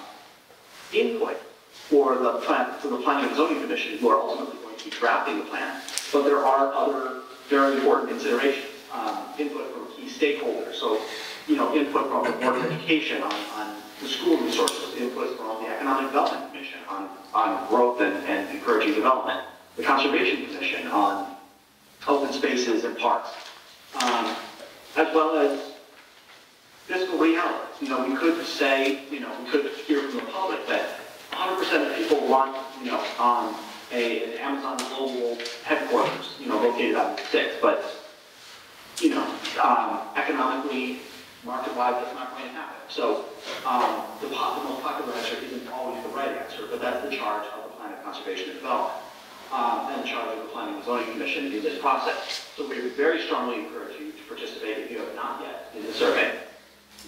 input for the plan, for the Planning and Zoning Commission, who are ultimately going to be drafting the plan. But there are other very important considerations, um, input from key stakeholders. So, you know, input from the Board of Education on, on the school resources, input from the Economic Development Commission on, on growth and, and encouraging development, the Conservation Commission on open spaces and parks, um, as well as fiscal reality. You know, we could say, you know, we could hear from the public that 100% of people want, you know, um, a, an Amazon global headquarters, you know, located on six, but, you know, um, economically, market-wise, that's not going to happen. So, um, the, the most popular answer isn't always the right answer, but that's the charge of the Plan of Conservation and Development, um, and the charge of the Planning and Zoning Commission in this process. So we very strongly encourage you to participate if you have not yet in the survey.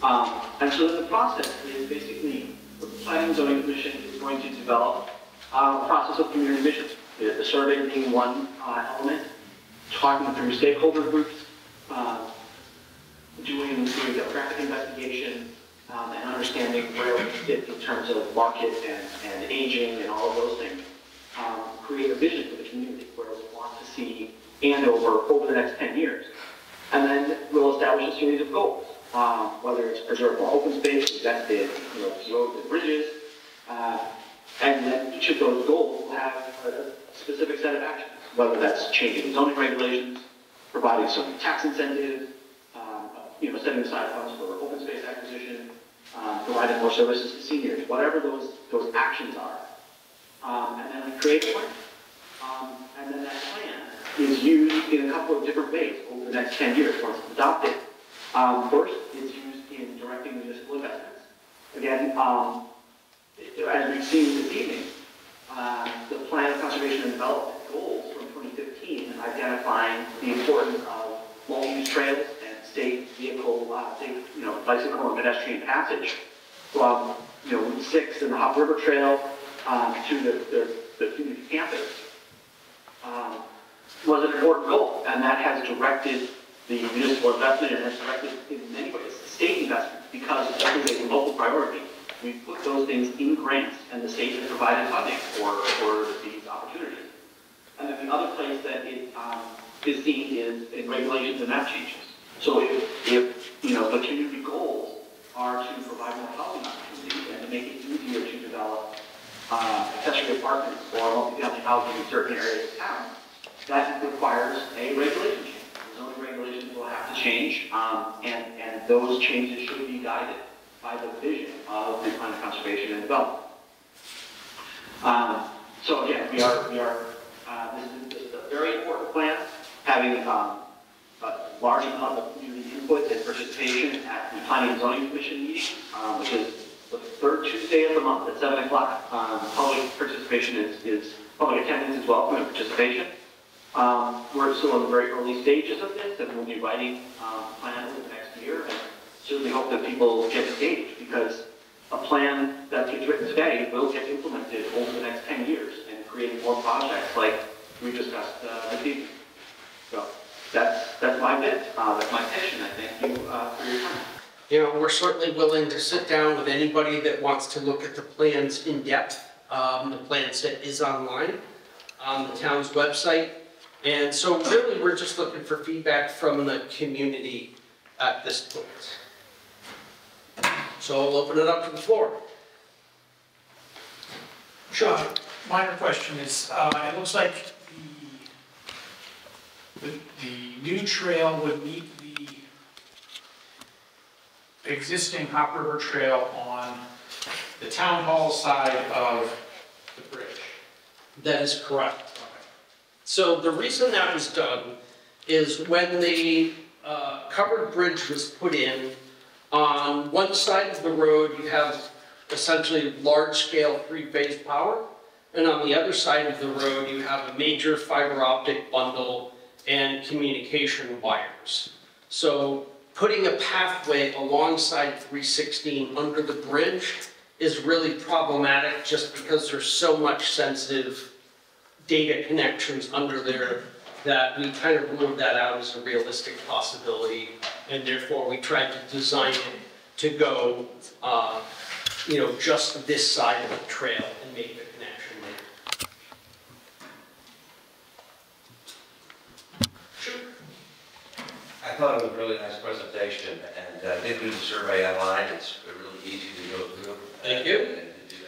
Um, and so the process is basically, the Planning and Zoning Commission is going to develop uh, a process of community vision. The, the survey being one uh, element, talking through stakeholder groups, uh, doing, doing demographic investigation, um, and understanding where we fit in terms of market and, and aging and all of those things. Um, create a vision for the community where we want to see Andover over the next 10 years. And then we'll establish a series of goals, um, whether it's preserve more open space, invest in you know, roads and bridges, uh, and then each of those goals will have a specific set of actions, whether that's changing zoning regulations, providing some tax incentives, um, you know, setting aside funds for open space acquisition, um, providing more services to seniors, whatever those, those actions are. Um, and then we create a plan. Um, and then that plan is used in a couple of different ways over the next 10 years once it's adopted. Um, first, it's used in directing municipal investments. Again, um, as we've seen this evening, uh, the Plan of Conservation and Development goals from 2015 identifying the importance of multi-use trails and state vehicle, uh, you know, bicycle and pedestrian passage from, you know, Route 6 and the Hop River Trail um, to the, the, the community campus um, was an important goal, and that has directed the municipal investment and has directed in many ways the state investment because it is a local priority. We put those things in grants, and the state has provided funding for, for these opportunities. And then the other place that it um, is seen is in regulations and map changes. So if, if, you know, the community goals are to provide more housing opportunities and to make it easier to develop uh, accessory apartments or multifamily housing in certain areas of town, that requires a regulation change. The Zoning regulations will have to change, um, and, and those changes should be guided by the vision of the plan of conservation and development. Um, so again, we are, we are, uh, this is, this is a very important plan, having, um, a large amount of community input and participation at the planning and zoning commission meeting, um, which is the third Tuesday of the month at seven o'clock. Um, public participation is, is, public attendance is welcome and participation. Um, we're still in the very early stages of this, and we'll be writing, um, plans for the next year, and certainly hope that people get engaged, because a plan that gets written today will get implemented over the next ten years, and creating more projects like we discussed, uh, this evening. So, that's, that's my bit, uh, that's my and I thank you, uh, for your time. You know, we're certainly willing to sit down with anybody that wants to look at the plans in depth. Um, the plan set is online on the town's website. And so really, we're just looking for feedback from the community at this point. So I'll open it up to the floor. Sure. Minor question is, uh, it looks like the, the, the new trail would meet existing Hop River Trail on the town hall side of the bridge. That is correct. So the reason that was done is when the uh, covered bridge was put in, on one side of the road, you have essentially large-scale three-phase power, and on the other side of the road, you have a major fiber optic bundle and communication wires. So putting a pathway alongside 316 under the bridge is really problematic just because there's so much sensitive data connections under there that we kind of ruled that out as a realistic possibility, and therefore we tried to design it to go, uh, you know, just this side of the trail and make the connection there. Sure. I thought it was a really nice presentation, and I did do the survey online, it's really easy to go through. Thank you. And to do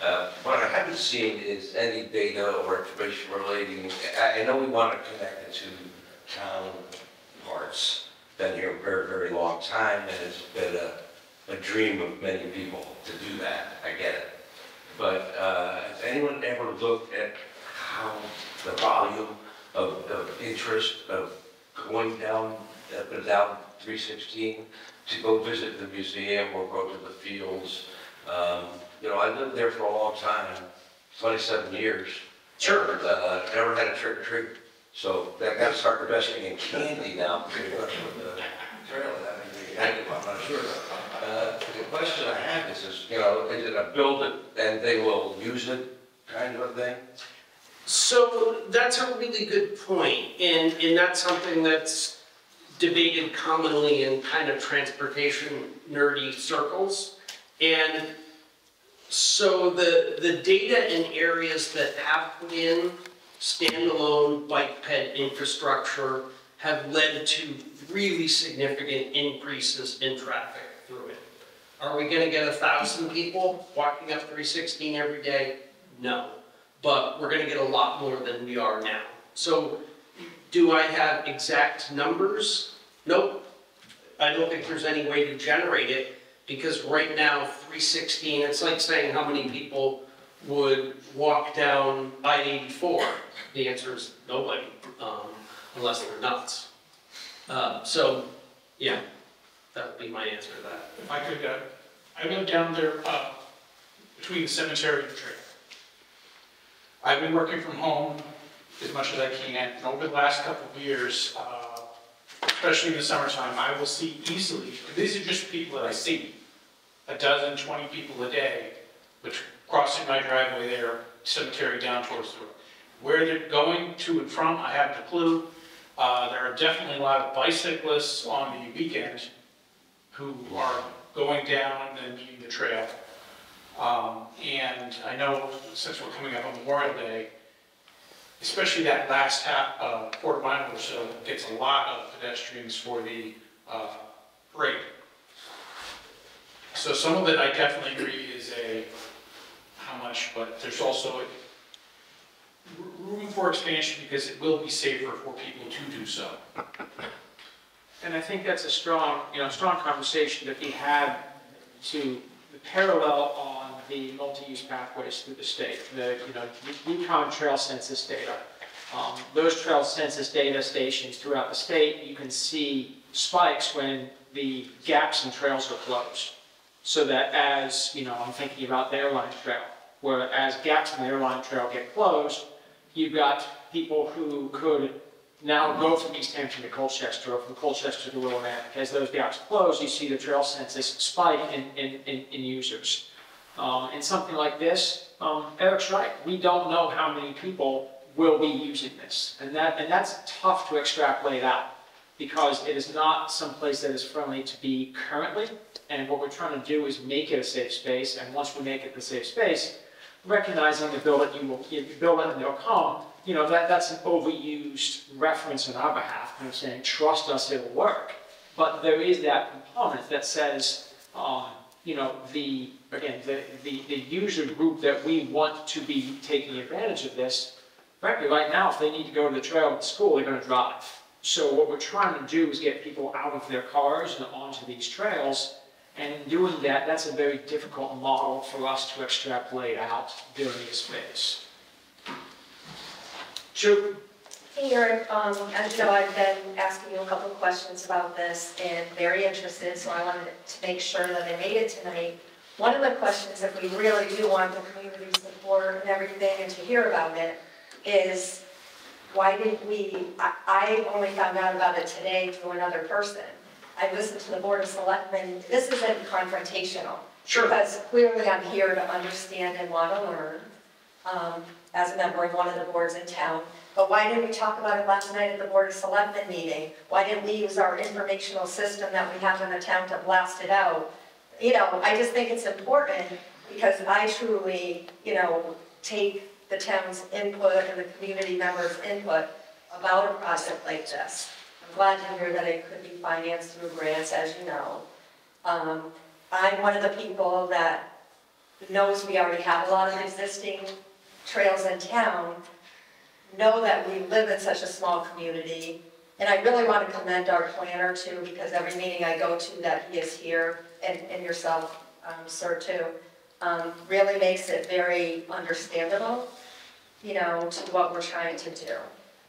that. Uh, What I haven't seen is any data or information relating, I I know we want to connect it to town parts, been here a very, very long time, and it's been a, a dream of many people to do that, I get it. But uh, has anyone ever looked at how the volume of, of interest of going down, up and down 316 to go visit the museum or go to the fields? Um, You know, I lived there for a long time, 27 years. Sure. And, uh, Never had a trick or treat. So that got to start investing in candy now, pretty much with the trail, that may be handy, I'm not sure. Uh, The question I have is, is, you know, is it a build it and they will use it kind of a thing? So that's a really good point, and, and that's something that's debated commonly in kind of transportation nerdy circles. And so the, the data in areas that have put in standalone bike ped infrastructure have led to really significant increases in traffic through it. Are we gonna get a thousand people walking up 316 every day? No but we're gonna get a lot more than we are now. So, do I have exact numbers? Nope. I don't think there's any way to generate it, because right now, 316, it's like saying how many people would walk down I-84? The answer is nobody, um, unless they're nuts. Uh, So, yeah, that would be my answer to that. If I could, uh, I live down there, uh, between the cemetery and the trail. I've been working from home as much as I can, and over the last couple of years, uh, especially in the summertime, I will see easily, these are just people that I see, a dozen, 20 people a day, which crossing my driveway there, cemetery down towards the road. Where they're going to and from, I haven't a clue. Uh, There are definitely a lot of bicyclists on the weekend who are going down and then the trail. Um, And I know since we're coming up on Memorial Day, especially that last half, uh, quarter mile or so, gets a lot of pedestrians for the uh, parade. So some of it, I definitely agree, is a, how much, but there's also room for expansion because it will be safer for people to do so. And I think that's a strong, you know, strong conversation to be had to the parallel on the multi-use pathways through the state. The, you know, UConn Trail Census data. Um, Those trail census data stations throughout the state, you can see spikes when the gaps in trails are closed. So that as, you know, I'm thinking about the airline trail, where as gaps in the airline trail get closed, you've got people who could now go from East Hampton to Colchester, or from Colchester to Willimantic. As those gaps close, you see the trail census spike in, in, in, in users. Um, and something like this, um, Eric's right, we don't know how many people will be using this. And that, and that's tough to extrapolate out, because it is not someplace that is friendly to be currently. And what we're trying to do is make it a safe space, and once we make it a safe space, recognizing the build it, you will, you build it and they'll come, you know, that, that's an overused reference on our behalf, kind of saying, trust us, it'll work. But there is that component that says, um, you know, the, again, the, the, the user group that we want to be taking advantage of this, frankly, right now, if they need to go to the trail at school, they're gonna drive. So what we're trying to do is get people out of their cars and onto these trails, and in doing that, that's a very difficult model for us to extrapolate out during this phase. Sure. Hey, Eric, um, as you know, I've been asking you a couple of questions about this and very interested, so I wanted to make sure that I made it tonight. One of the questions, if we really do want the community support and everything and to hear about it, is why didn't we, I, I only found out about it today through another person. I listened to the Board of Selectmen, this isn't confrontational. Sure. Because clearly I'm here to understand and want to learn, um, as a member of one of the boards in town. But why didn't we talk about it last night at the Board of Selectmen meeting? Why didn't we use our informational system that we have in the town to blast it out? You know, I just think it's important because I truly, you know, take the town's input and the community members' input about a project like this. I'm glad to hear that it could be financed through grants, as you know. Um, I'm one of the people that knows we already have a lot of existing trails in town, know that we live in such a small community, and I really want to commend our planner too, because every meeting I go to that he is here, and, and yourself, um, sir, too, um, really makes it very understandable, you know, to what we're trying to do.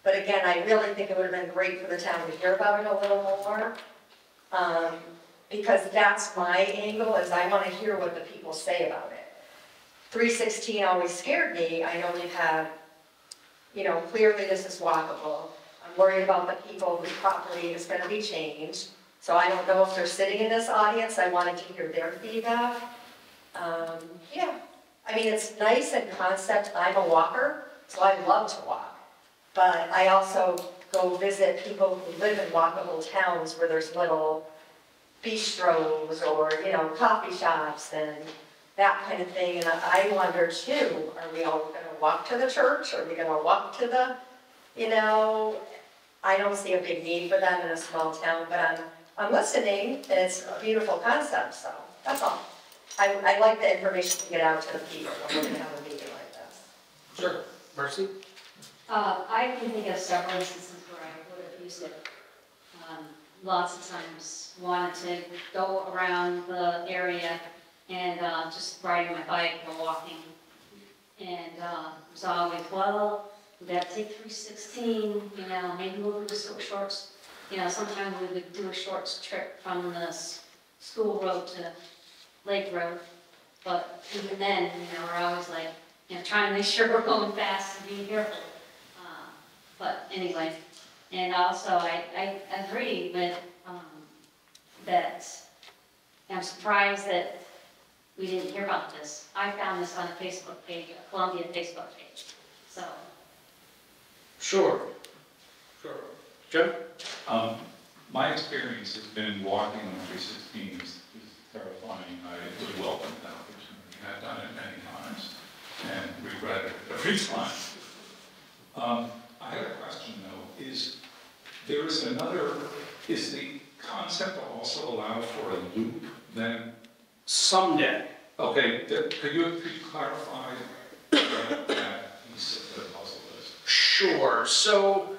But again, I really think it would have been great for the town to hear about it a little more, um, because that's my angle, is I want to hear what the people say about it. 316 always scared me, I know we've had, you know, clearly this is walkable. I'm worried about the people whose property is gonna be changed, so I don't know if they're sitting in this audience, I wanted to hear their feedback. Um, yeah, I mean, it's nice in concept, I'm a walker, so I love to walk. But I also go visit people who live in walkable towns where there's little bistros or, you know, coffee shops and that kind of thing. And I wonder too, are we all gonna walk to the church? Are we gonna walk to the, you know, I don't see a big need for that in a small town, but I'm, I'm listening and it's a beautiful concept, so that's all. I, I like the information to get out to the people when we're gonna have a meeting like this. Sure. Mercy? Uh, I can think of several instances where I would have used it. Um, Lots of times, wanted to go around the area and uh, just riding my bike or walking And, uh, it's always, well, we gotta take three sixteen, you know, maybe we'll do some shorts. You know, sometimes we would do a short trip from the school road to Lake Road. But even then, you know, we're always like, you know, trying to make sure we're going fast and being careful. Uh, But anyway, and also I, I agree with, um, that, I'm surprised that we didn't hear about this. I found this on a Facebook page, a Columbia Facebook page, so. Sure. Sure. Jim? Um, my experience has been walking on three sixteen is is terrifying. I would welcome that opportunity. I've done it many times and regret it every time. Um, I have a question though, is, there is another, is the concept also allow for a loop then? Someday. Okay, th- could you, could you clarify that that piece of the puzzle is? Sure, so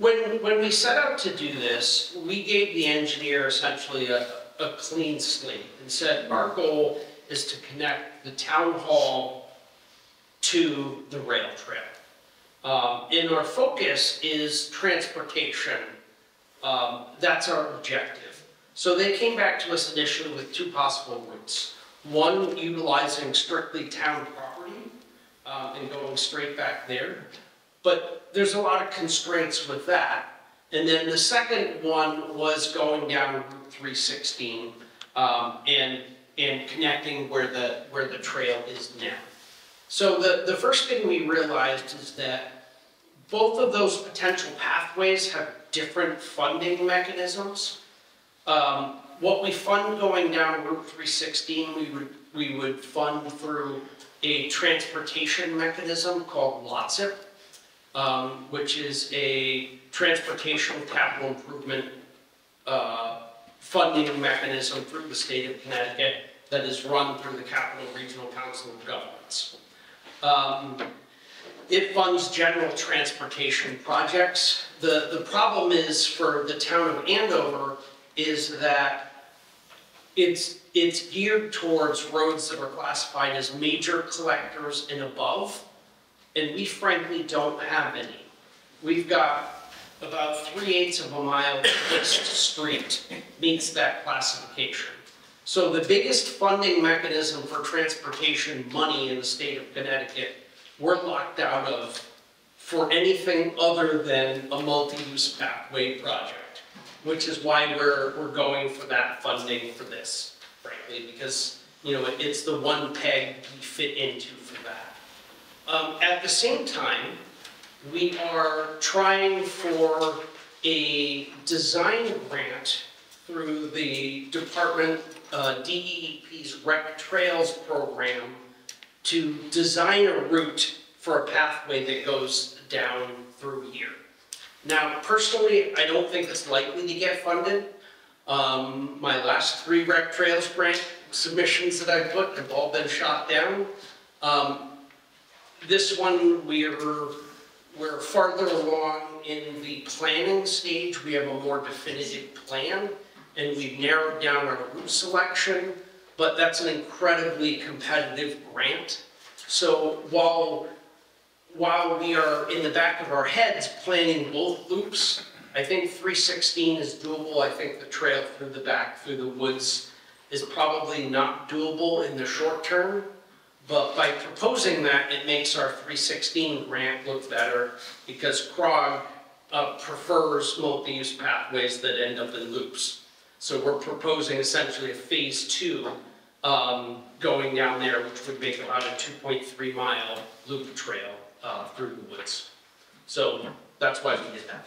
when, when we set out to do this, we gave the engineer essentially a, a clean slate and said, our goal is to connect the town hall to the rail trail. Um, and our focus is transportation. Um, that's our objective. So they came back to us initially with two possible routes. One, utilizing strictly town property, um, and going straight back there. But there's a lot of constraints with that. And then the second one was going down Route 316 um, and, and connecting where the, where the trail is now. So the, the first thing we realized is that both of those potential pathways have different funding mechanisms. Um, What we fund going down Route 316, we would, we would fund through a transportation mechanism called LOTCIP um, which is a transportation capital improvement uh, funding mechanism through the state of Connecticut that is run through the Capitol Regional Council of Governments. Um, It funds general transportation projects. The, the problem is for the town of Andover is that it's, it's geared towards roads that are classified as major collectors and above and we frankly don't have any. We've got about three eighths of a mile East Street meets that classification. So the biggest funding mechanism for transportation money in the state of Connecticut, we're locked out of for anything other than a multi-use pathway project, which is why we're, we're going for that funding for this, frankly, because, you know, it's the one peg we fit into. Um, At the same time, we are trying for a design grant through the Department, uh, DEP's Rec Trails program to design a route for a pathway that goes down through here. Now, personally, I don't think it's likely to get funded. Um, My last three Rec Trails grant submissions that I put have all been shot down. Um, this one, we're, we're farther along in the planning stage. We have a more definitive plan, and we've narrowed down our route selection, but that's an incredibly competitive grant. So while, while we are in the back of our heads planning both loops, I think 316 is doable. I think the trail through the back, through the woods, is probably not doable in the short term. But by proposing that, it makes our 316 grant look better because CRCOG uh, prefers multi-use pathways that end up in loops. So we're proposing essentially a phase two um, going down there, which would make about a 2.3 mile loop trail uh, through the woods. So that's why we did that.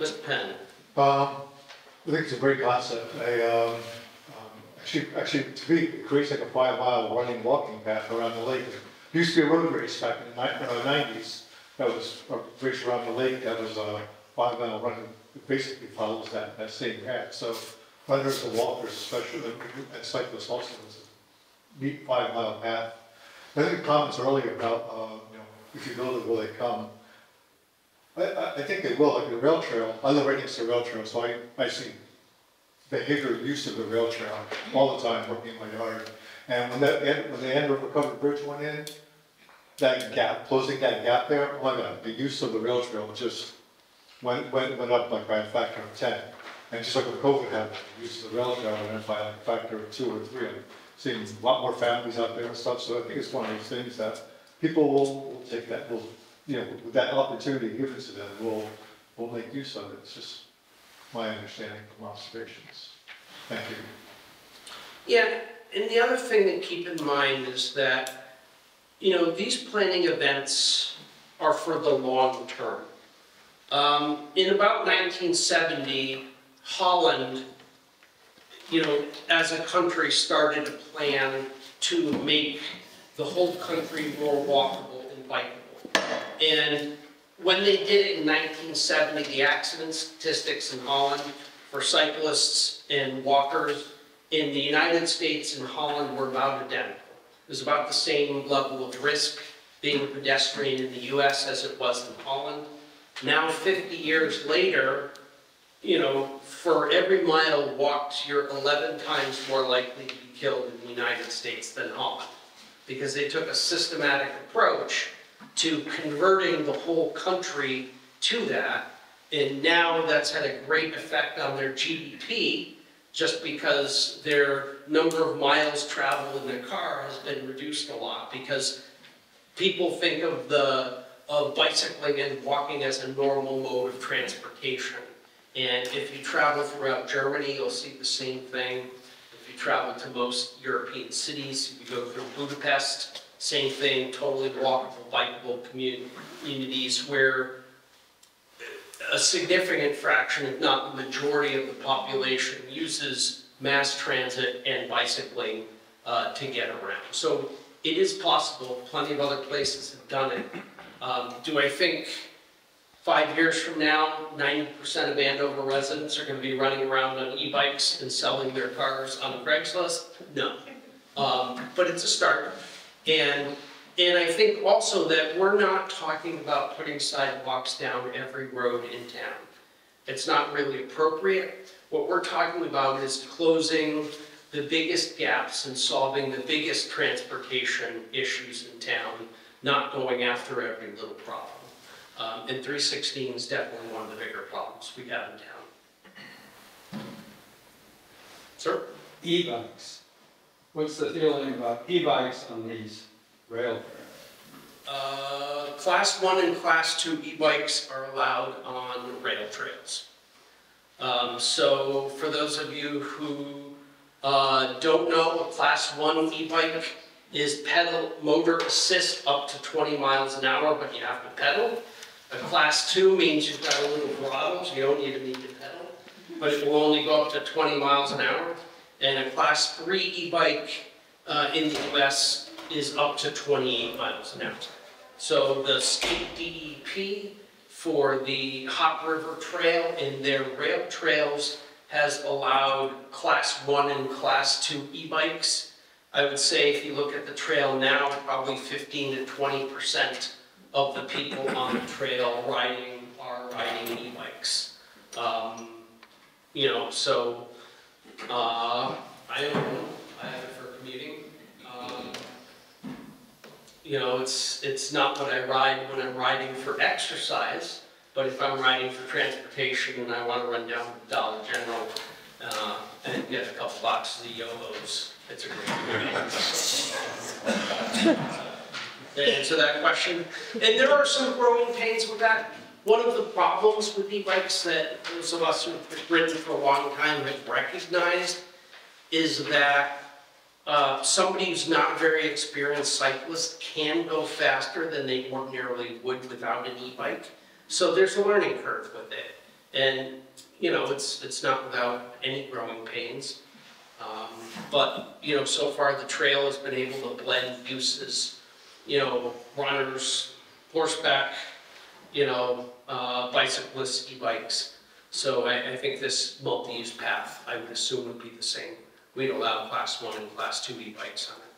Mr. Penn? Um, I think it's a great concept. I, um, actually, actually, to it creates like a five mile running walking path around the lake. There used to be a road race back in the uh, nineties. That was a race around the lake. That was a five mile running. It basically follows that, that same path. So runners and walkers, especially, and cyclists also, it's a neat five mile path. I think comments earlier about, uh, you know, if you build it, will they come? I, I, I think they will, like the rail trail, I live right next to the rail trail, so I, I see behavioral use of the rail trail all the time working in my yard. And when that, end- when the end river covered bridge went in, that gap, closing that gap there, oh my God, the use of the rail trail just went, went, went up like by a factor of ten. And just like with COVID happened, the use of the rail trail went up by like a factor of two or three. I'm seeing a lot more families out there and stuff, so I think it's one of those things that people will, will take that, will, you know, with that opportunity given to them, will, will make use of it. It's just my understanding from observations. Thank you. Yeah, and the other thing to keep in mind is that, you know, these planning events are for the long term. Um, in about 1970, Holland, you know, as a country, started to plan to make the whole country more walkable and bikeable. And when they did it in 1970, the accident statistics in Holland for cyclists and walkers in the United States and Holland were about identical. It was about the same level of risk being a pedestrian in the US as it was in Holland. Now, 50 years later, you know, for every mile walked, you're 11 times more likely to be killed in the United States than Holland. Because they took a systematic approach to converting the whole country to that. And now that's had a great effect on their GDP, just because their number of miles traveled in their car has been reduced a lot. Because people think of the, of bicycling and walking as a normal mode of transportation. And if you travel throughout Germany, you'll see the same thing. If you travel to most European cities, you go through Budapest, same thing, totally walkable, bikeable communities where a significant fraction, if not the majority of the population, uses mass transit and bicycling uh, to get around. So it is possible, plenty of other places have done it. Um, Do I think five years from now, 90% of Andover residents are going to be running around on e-bikes and selling their cars on Craigslist? No. Um, But it's a start. And, and I think also that we're not talking about putting sidewalks down every road in town. It's not really appropriate. What we're talking about is closing the biggest gaps and solving the biggest transportation issues in town, not going after every little problem. Um, and 316 is definitely one of the bigger problems we have in town. Sir? e-bikes. What's the feeling about e-bikes on these rail trails? Uh, Class 1 and Class 2 e-bikes are allowed on rail trails. Um, So for those of you who uh, don't know, a Class 1 e-bike is pedal motor assist up to 20 miles an hour, but you have to pedal. A Class 2 means you've got a little throttle, so you don't even need to pedal, but it will only go up to 20 miles an hour. And a Class 3 e-bike uh, in the US is up to 28 miles an hour. So the state DEP for the Hop River Trail and their rail trails has allowed class one and class two e-bikes. I would say if you look at the trail now, probably 15 to 20% of the people on the trail riding are riding e-bikes. Um, You know, so, uh, I don't know, I have it for commuting. Um, you know, it's, it's not what I ride when I'm riding for exercise, but if I'm riding for transportation and I want to run down to Dollar General uh, and get a couple boxes of Yolos, it's a great To answer that question. And there are some growing pains with that. One of the problems with e-bikes that those of us who've ridden for a long time have recognized is that uh, somebody who's not a very experienced cyclist can go faster than they ordinarily would without an e-bike. So there's a learning curve with it. And, you know, it's, it's not without any growing pains. Um, But, you know, so far the trail has been able to blend uses, you know, runners, horseback, you know, uh, bicyclists, e-bikes. So I, I think this multi-use path, I would assume would be the same. We'd allow class one and class two e-bikes on it.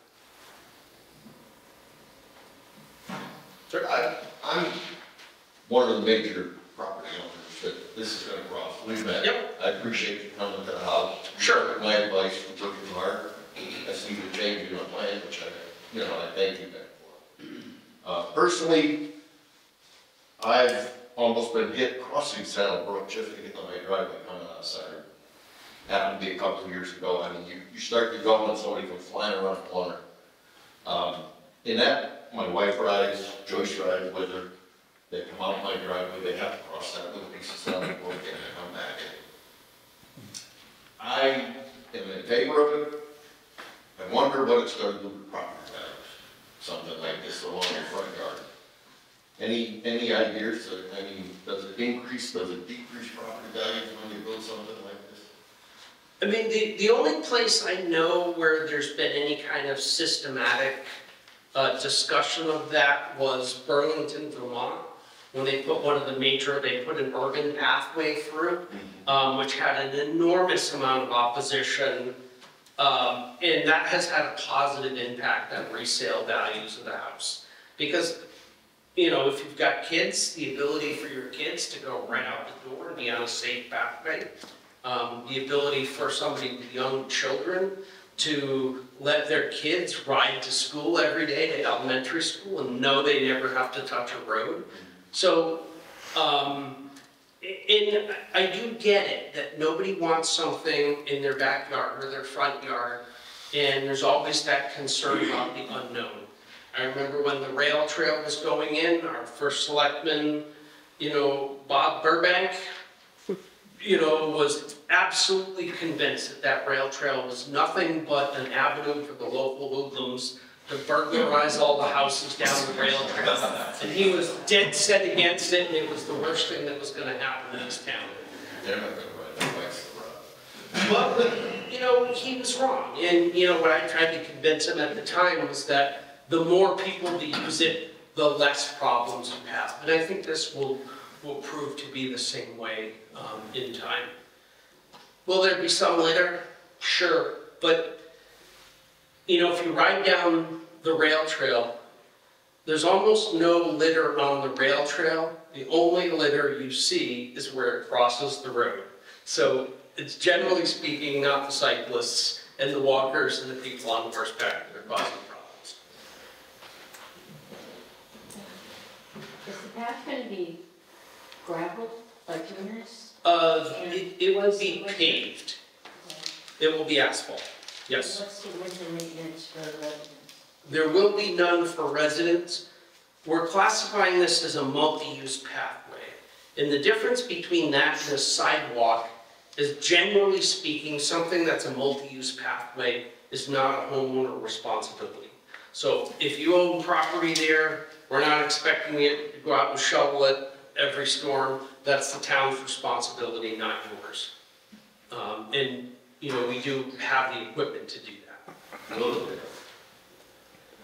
I, I'm one of the major property owners that this is gonna cross. We've met. Yep. I appreciate you coming to the house. Sure. My advice, it to heart. I see the change in the plan, which I, you know, I thank you guys for. Uh, personally, I've almost been hit crossing Saddle Brook just to get to my driveway coming out of. Happened to be a couple of years ago. I mean, you, you start to go and somebody comes flying around the corner. Um, in that, my wife rides, Joyce rides with her. They come out my driveway, they have to cross that little piece of Saddle Brook and come back. In. I am in favor of it. I wonder what it's gonna do to property values, something like this along the front yard. Any, any ideas, I mean, does it increase, does it decrease property values when you build something like this? I mean, the, the only place I know where there's been any kind of systematic uh, discussion of that was Burlington, Vermont. When they put one of the major, they put an urban pathway through, um, which had an enormous amount of opposition. Um, and that has had a positive impact on resale values of the house. Because, you know, if you've got kids, the ability for your kids to go right out the door and be on a safe pathway, um, the ability for somebody with young children to let their kids ride to school every day, to elementary school, and know they never have to touch a road. So, um, in, I do get it, that nobody wants something in their backyard or their front yard, and there's always that concern about the unknown. I remember when the rail trail was going in, our first selectman, you know, Bob Burbank, you know, was absolutely convinced that that rail trail was nothing but an avenue for the local hoodlums to burglarize all the houses down the rail trail. And he was dead set against it, and it was the worst thing that was gonna happen in this town. They're not gonna ride bikes. Well, but, you know, he was wrong, and, you know, what I tried to convince him at the time was that the more people that use it, the less problems you have. And I think this will, will prove to be the same way, um, in time. Will there be some litter? Sure, but, you know, if you ride down the rail trail, there's almost no litter on the rail trail. The only litter you see is where it crosses the road. So it's generally speaking not the cyclists and the walkers and the people on horseback that are causing path gonna be gravel, like this? Uh, it, it will be paved. It will be asphalt, yes. What's the winter maintenance for residents? There will be none for residents. We're classifying this as a multi-use pathway. And the difference between that and a sidewalk is generally speaking, something that's a multi-use pathway is not a homeowner responsibility. So if you own property there, we're not expecting you to go out and shovel it every storm. That's the town's responsibility, not yours. Um, and, you know, we do have the equipment to do that. Will they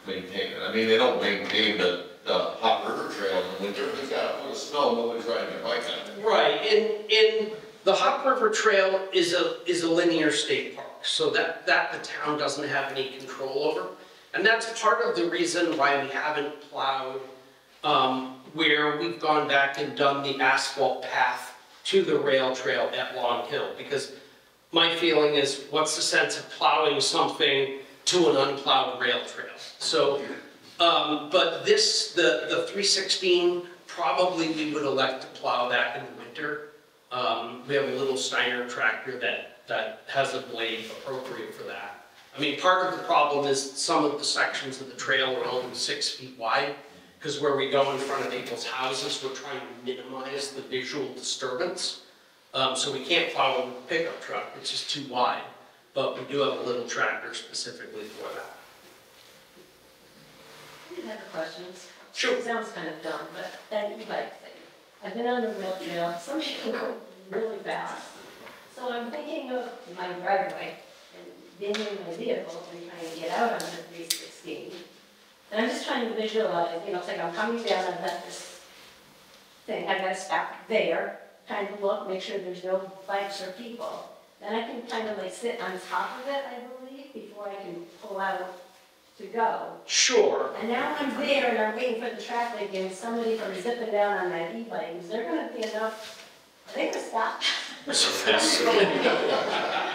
Maintain it. I mean, they don't maintain the, the Hop River Trail in the winter. They've got a lot of snow, nobody's riding their bike on it. Right, and, and the Hop River Trail is a, is a linear state park, so that, that the town doesn't have any control over. And that's part of the reason why we haven't plowed, um, where we've gone back and done the asphalt path to the rail trail at Long Hill, because my feeling is, what's the sense of plowing something to an unplowed rail trail? So, um, but this, the, the three sixteen, probably we would elect to plow that in the winter. Um, we have a little Steiner tractor that, that has a blade appropriate for that. I mean, part of the problem is some of the sections of the trail are only six feet wide, because where we go in front of people's houses, we're trying to minimize the visual disturbance. Um, so we can't follow a pickup truck, it's just too wide, but we do have a little tractor specifically for that. I have questions. Sure. It sounds kind of dumb, but that e-bike thing. I've been on the rail trail, some people go really fast. So I'm thinking of my driveway being in my vehicle and trying to get out on the three sixteen. And I'm just trying to visualize, you know, it's like I'm coming down, I've got this thing, I've got to stop there, kind of look, make sure there's no bikes or people. Then I can kind of like sit on top of it, I believe, before I can pull out to go. Sure, And now I'm there and I'm waiting for the traffic and somebody comes zipping down on that e-bike, is there gonna be enough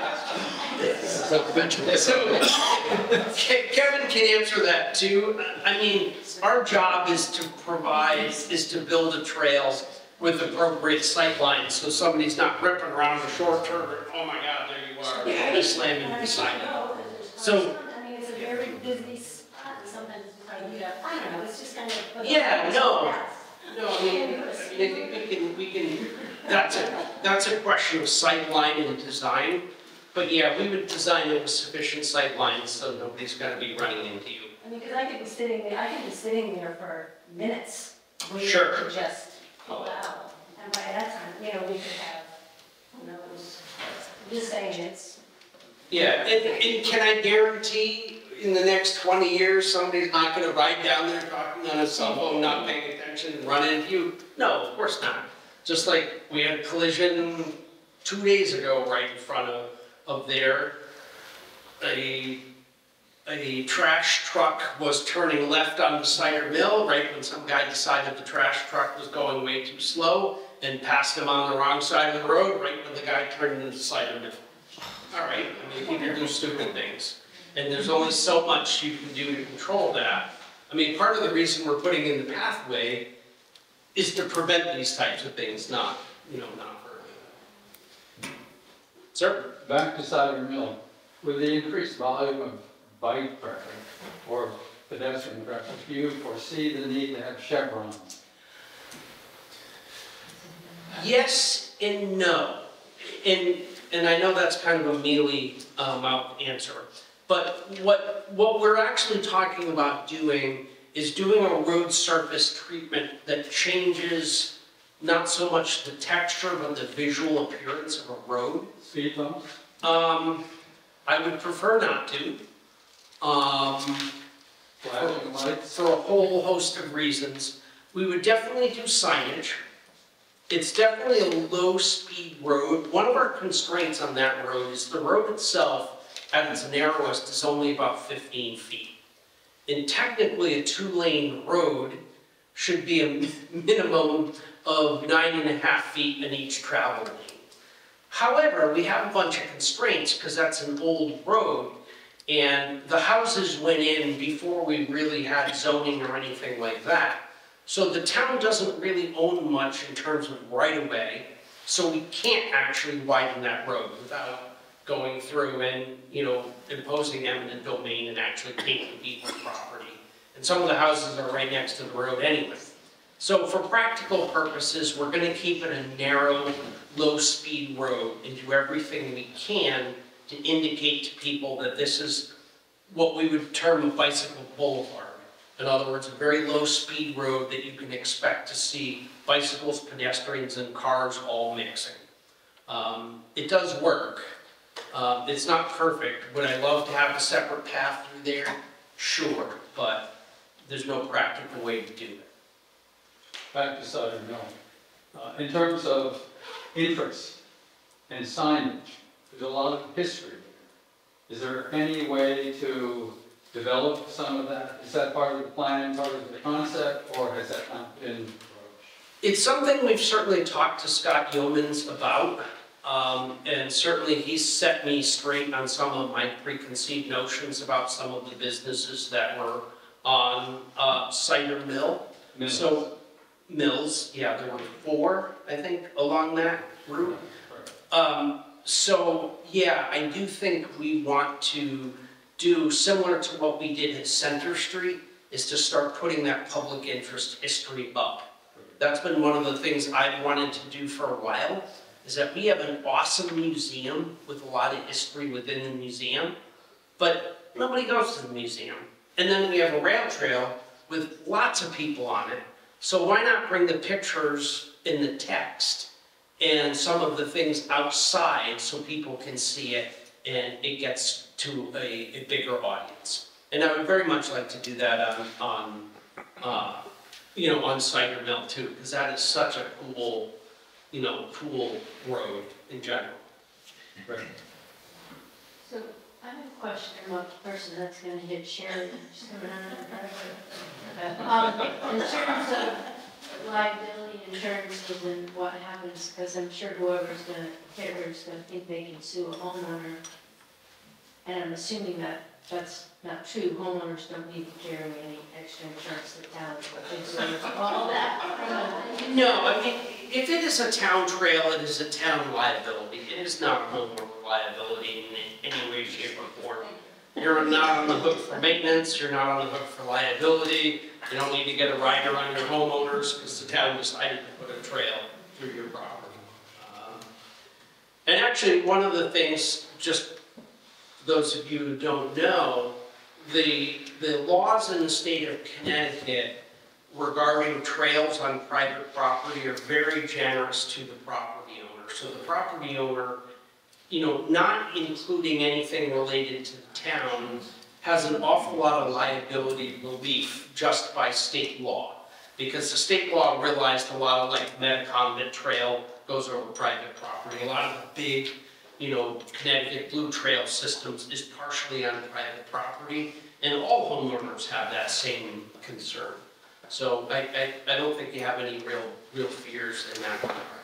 I think it's that. So Kevin can answer that too. I mean, our job is to provide, is to build a trail with appropriate sight lines, so somebody's not ripping around the short turn, oh my God, there you are, and they slam into the side. So- I mean, it's a very busy spot, sometimes it's hard to get up. I don't know, it's just kind of. Yeah, no. No, I mean, I think we can, we can, that's a, that's a question of sight line and design. But yeah, we would design it with sufficient sight lines so nobody's gonna be running into you. I mean, because I could be sitting there, I could be sitting there for minutes, waiting Sure. to just pull out. And by that time, you know, we could have, who knows, I'm just saying it's, Yeah, and, and can I guarantee in the next twenty years, somebody's not gonna ride down there talking on a cell phone, not paying attention, and run into you? No, of course not. Just like we had a collision two days ago right in front of, of there. A, a trash truck was turning left on the Cider Mill, right when some guy decided the trash truck was going way too slow and passed him on the wrong side of the road, right when the guy turned into Cider Mill. All right, I mean, people do stupid things, and there's only so much you can do to control that. I mean, part of the reason we're putting in the pathway is to prevent these types of things, not, you know, not for. Sir? Back to Cider Mill, with the increased volume of bike traffic or pedestrian traffic, do you foresee the need to have chevrons? Yes and no. And, and I know that's kind of a mealy um, out answer. But what, what we're actually talking about doing is doing a road surface treatment that changes not so much the texture, but the visual appearance of a road. Speed bumps? Um, I would prefer not to. Um, for a whole host of reasons. We would definitely do signage. It's definitely a low-speed road. One of our constraints on that road is the road itself, at its narrowest, is only about 15 feet. And technically, a two-lane road should be a minimum of nine and a half feet in each travel lane. However, we have a bunch of constraints, because that's an old road, and the houses went in before we really had zoning or anything like that. So the town doesn't really own much in terms of right-of-way, so we can't actually widen that road without going through and, you know, imposing eminent domain and actually taking people's property. And some of the houses are right next to the road anyway. So for practical purposes, we're gonna keep it a narrow, low-speed road and do everything we can to indicate to people that this is what we would term a bicycle boulevard. In other words, a very low-speed road that you can expect to see bicycles, pedestrians, and cars all mixing. Um, It does work. Um, It's not perfect. Would I love to have a separate path through there? Sure, but there's no practical way to do it. Back to Cider Mill. Uh, In terms of interest and signage, there's a lot of history. Is there any way to develop some of that? Is that part of the plan, part of the concept, or has that not been? It's something we've certainly talked to Scott Yeomans about, um, and certainly he's set me straight on some of my preconceived notions about some of the businesses that were on, uh, Cider Mill. Mills. So, Mills, yeah, there were four, I think, along that route. Um, so, yeah, I do think we want to do similar to what we did at Center Street, is to start putting that public interest history up. That's been one of the things I've wanted to do for a while, is that we have an awesome museum with a lot of history within the museum, but nobody goes to the museum. And then we have a rail trail with lots of people on it. So why not bring the pictures in the text and some of the things outside so people can see it and it gets to a, a bigger audience? And I would very much like to do that on, on, uh, you know, on Cider too, because that is such a cool, you know, cool road in general. so I have a question, about the person that's gonna hit Sharon. Um, in terms of liability insurances and what happens, because I'm sure whoever's gonna, hit her is gonna think they can sue a homeowner. And I'm assuming that that's not true, homeowners don't need to carry any extra insurance to town, but they do all that. No, I mean, if it is a town trail, it is a town liability. It is not a homeowner liability in any way, shape, or form. You're not on the hook for maintenance, you're not on the hook for liability. You don't need to get a rider on your homeowners because the town decided to put a trail through your property. Um, And actually, one of the things, just those of you who don't know, the, the laws in the state of Connecticut regarding trails on private property are very generous to the property owner. So the property owner, you know, not including anything related to the town, has an awful lot of liability relief just by state law. Because the state law realized a lot of like Metacomet Trail goes over private property. A lot of the big, you know, Connecticut Blue Trail systems is partially on private property. And all homeowners have that same concern. So I, I, I don't think you have any real, real fears in that regard.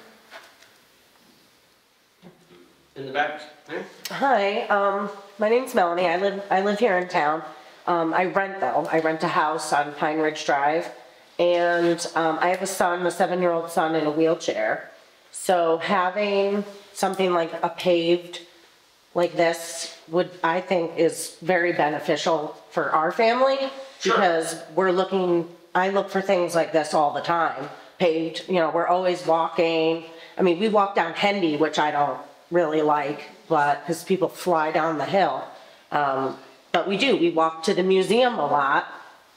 In the back, there? Hi, um, my name's Melanie. I live, I live here in town. Um, I rent though. I rent a house on Pine Ridge Drive. And, um, I have a son, a seven-year-old son in a wheelchair. So having something like a paved like this would, I think, is very beneficial for our family. Sure. Because we're looking, I look for things like this all the time. Paved, you know, we're always walking. I mean, we walk down Hendee, which I don't really like, but, because people fly down the hill. Um, but we do, we walk to the museum a lot.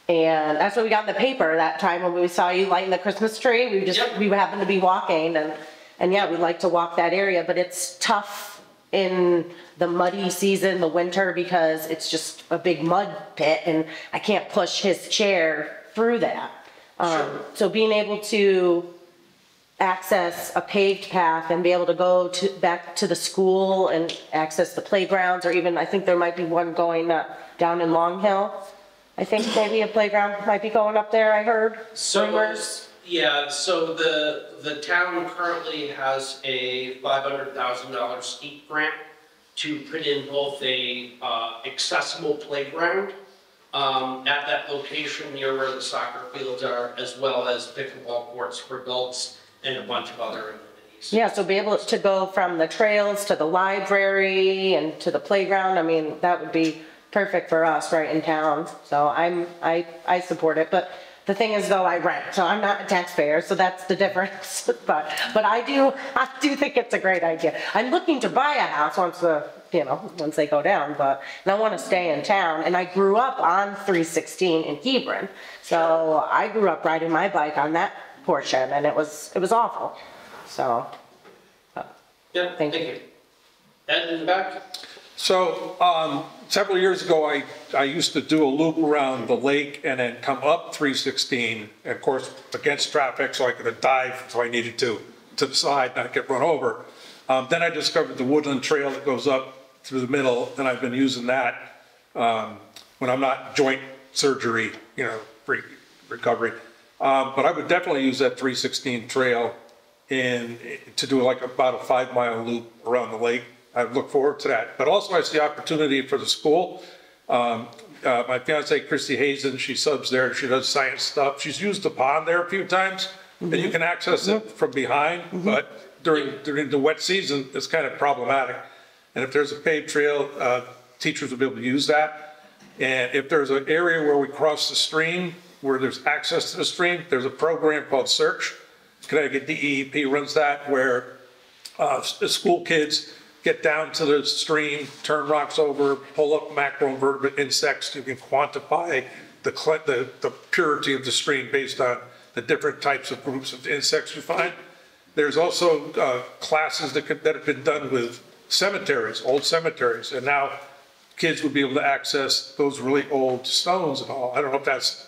And that's what we got in the paper that time when we saw you lighting the Christmas tree. We just, Yep. we happened to be walking and, and yeah, we like to walk that area, but it's tough in the muddy season, the winter, because it's just a big mud pit and I can't push his chair through that. Um, so being able to access a paved path and be able to go to, back to the school and access the playgrounds, or even, I think there might be one going uh, down in Long Hill. I think maybe a playground might be going up there, I heard So, rumors. yeah, so the, the town currently has a five hundred thousand dollar STEAP grant to put in both a, uh, accessible playground, um, at that location near where the soccer fields are, as well as pickleball courts for adults and a bunch of other amenities. Yeah, so be able to go from the trails to the library and to the playground, I mean, that would be perfect for us right in town. So I'm, I, I support it, but the thing is though, I rent, so I'm not a taxpayer, so that's the difference. But, but I do, I do think it's a great idea. I'm looking to buy a house once the, you know, once they go down, but, and I wanna stay in town. And I grew up on three sixteen in Hebron, so I grew up riding my bike on that portion and it was, it was awful, so. Yeah, Thank thank you. Ed in the back? So, um, several years ago, I, I used to do a loop around the lake and then come up 316, and of course, against traffic, so I could have dived if I needed to, to the side, not get run over. Um, then I discovered the woodland trail that goes up through the middle, and I've been using that, um, when I'm not joint surgery, you know, re- recovery. Um, but I would definitely use that 316 trail in, to do like about a five mile loop around the lake. I look forward to that. But also I see opportunity for the school. Um, uh, my fiance Christy Hazen, she subs there, she does science stuff. She's used the pond there a few times and you can access it from behind, but during, during the wet season, it's kind of problematic. And if there's a paved trail, uh, teachers will be able to use that. And if there's an area where we cross the stream, where there's access to the stream, there's a program called Search. Connecticut DEEP runs that where uh, school kids get down to the stream, turn rocks over, pull up macroinvertebrate insects. You can quantify the, the, the purity of the stream based on the different types of groups of insects you find. There's also uh, classes that could, that have been done with cemeteries, old cemeteries, and now kids would be able to access those really old stones and all. I don't know if that's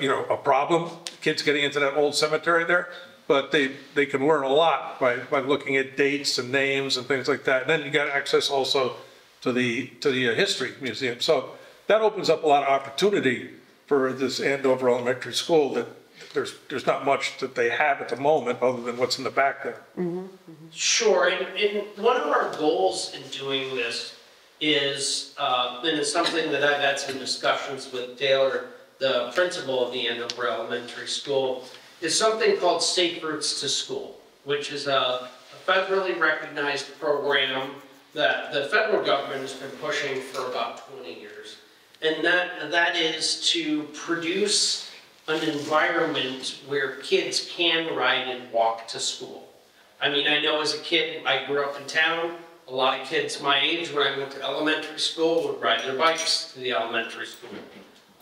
you know, a problem, kids getting into that old cemetery there, but they, they can learn a lot by, by looking at dates and names and things like that. And then you got access also to the, to the uh, history museum. So that opens up a lot of opportunity for this Andover Elementary School that, there's, there's not much that they have at the moment, other than what's in the back there. Sure, and, and one of our goals in doing this is, uh, and it's something that I've had some discussions with Taylor, the principal of the Andover Elementary School, is something called Safe Routes to School, which is a federally recognized program that the federal government has been pushing for about 20 years. And that, that is to produce an environment where kids can ride and walk to school. I mean, I know as a kid, I grew up in town, a lot of kids my age, when I went to elementary school, would ride their bikes to the elementary school.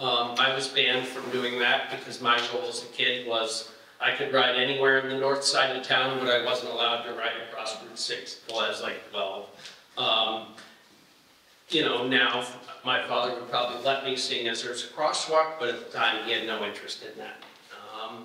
Um, I was banned from doing that because my goal as a kid was I could ride anywhere in the north side of town, but I wasn't allowed to ride across Route 6 until I was like 12. Um, you know, now, my father would probably let me seeing as there's a crosswalk, but at the time, he had no interest in that. Um,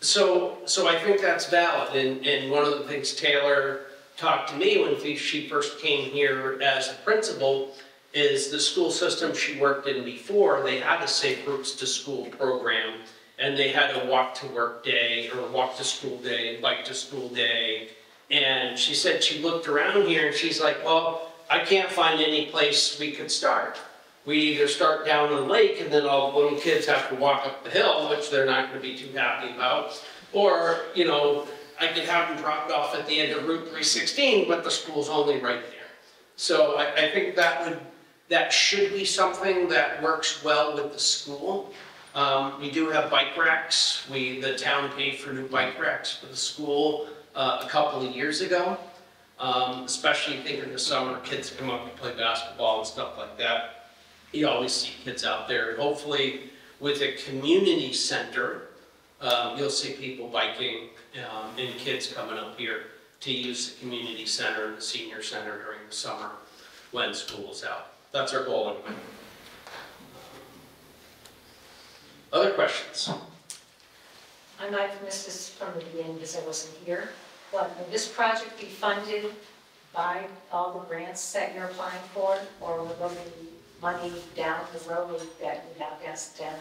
So, so I think that's valid, and, and one of the things Taylor talked to me when she first came here as a principal is the school system she worked in before, they had a Safe Routes to School program, and they had a walk to work day, or walk to school day, bike to school day, and she said she looked around here and she's like, well, I can't find any place we could start. We either start down the lake and then all the little kids have to walk up the hill, which they're not gonna be too happy about. Or, you know, I could have them dropped off at the end of Route three sixteen, but the school's only right there. So I, I think that would, that should be something that works well with the school. Um, we do have bike racks. We, the town paid for new bike racks for the school, uh, a couple of years ago. Um, especially think in the summer, kids come up and play basketball and stuff like that. You always see kids out there. Hopefully, with a community center, um, you'll see people biking, um, and kids coming up here to use the community center and the senior center during the summer when school's out. That's our goal anyway. Other questions? I might have missed this from the beginning because I wasn't here, but will this project be funded by all the grants that you're applying for? Or will there be money down the road that you have to down?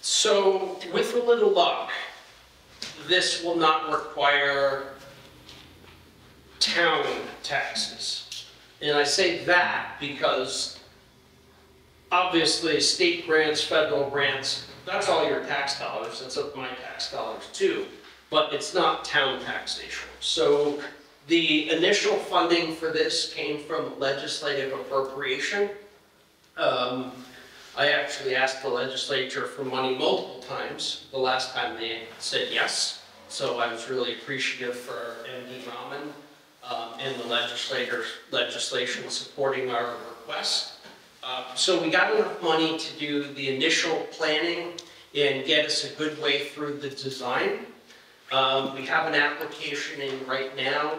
So with a little luck, this will not require town taxes. And I say that because obviously state grants, federal grants, that's all your tax dollars, that's my tax dollars too, but it's not town taxation. So the initial funding for this came from legislative appropriation. Um, I actually asked the legislature for money multiple times. The last time they said yes. So I was really appreciative for MD Rahman um, and the legislators, legislation supporting our request. Uh, So we got enough money to do the initial planning and get us a good way through the design. Um, We have an application in right now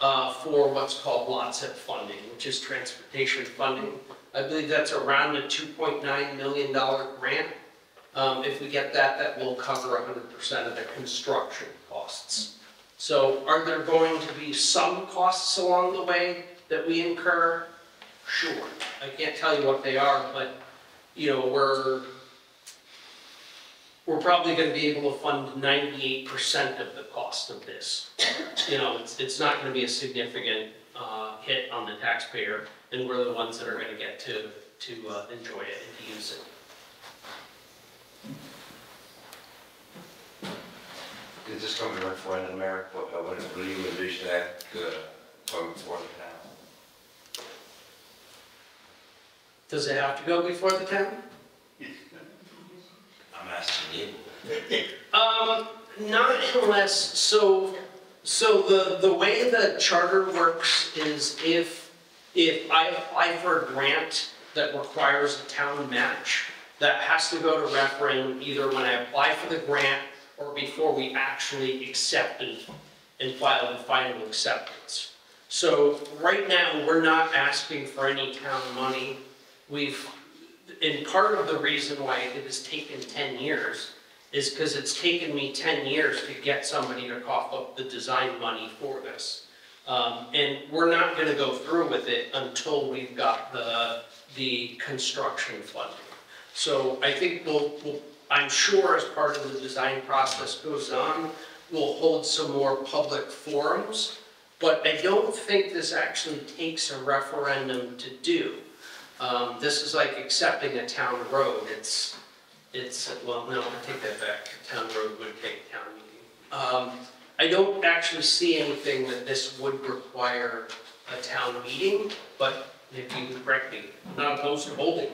uh, for what's called LOTCIP funding, which is transportation funding. I believe that's around a $2.9 million grant. Um, If we get that, that will cover 100% of the construction costs. So are there going to be some costs along the way that we incur? Sure. I can't tell you what they are, but, you know, we're, we're probably gonna be able to fund 98% of the cost of this. You know, it's, it's not gonna be a significant, uh, hit on the taxpayer, and we're the ones that are gonna get to, to, uh, enjoy it and to use it. Is this coming right for an America, what, what do you envision that, uh, coming before the town? Does it have to go before the town? I'm asking you. Um, not unless, so, so the, the way the charter works is if, if I apply for a grant that requires a town match, that has to go to referendum either when I apply for the grant or before we actually accepted and filed the final acceptance. So right now, we're not asking for any town money. We've, and part of the reason why it has taken 10 years is because it's taken me 10 years to get somebody to cough up the design money for this. Um, and we're not gonna go through with it until we've got the, the construction funding. So I think we'll, we'll I'm sure as part of the design process goes on, we'll hold some more public forums, but I don't think this actually takes a referendum to do. Um, This is like accepting a town road, it's, it's, well, no, I take that back, town road would take town meeting. Um, I don't actually see anything that this would require a town meeting, but if you correct me, I'm not opposed to holding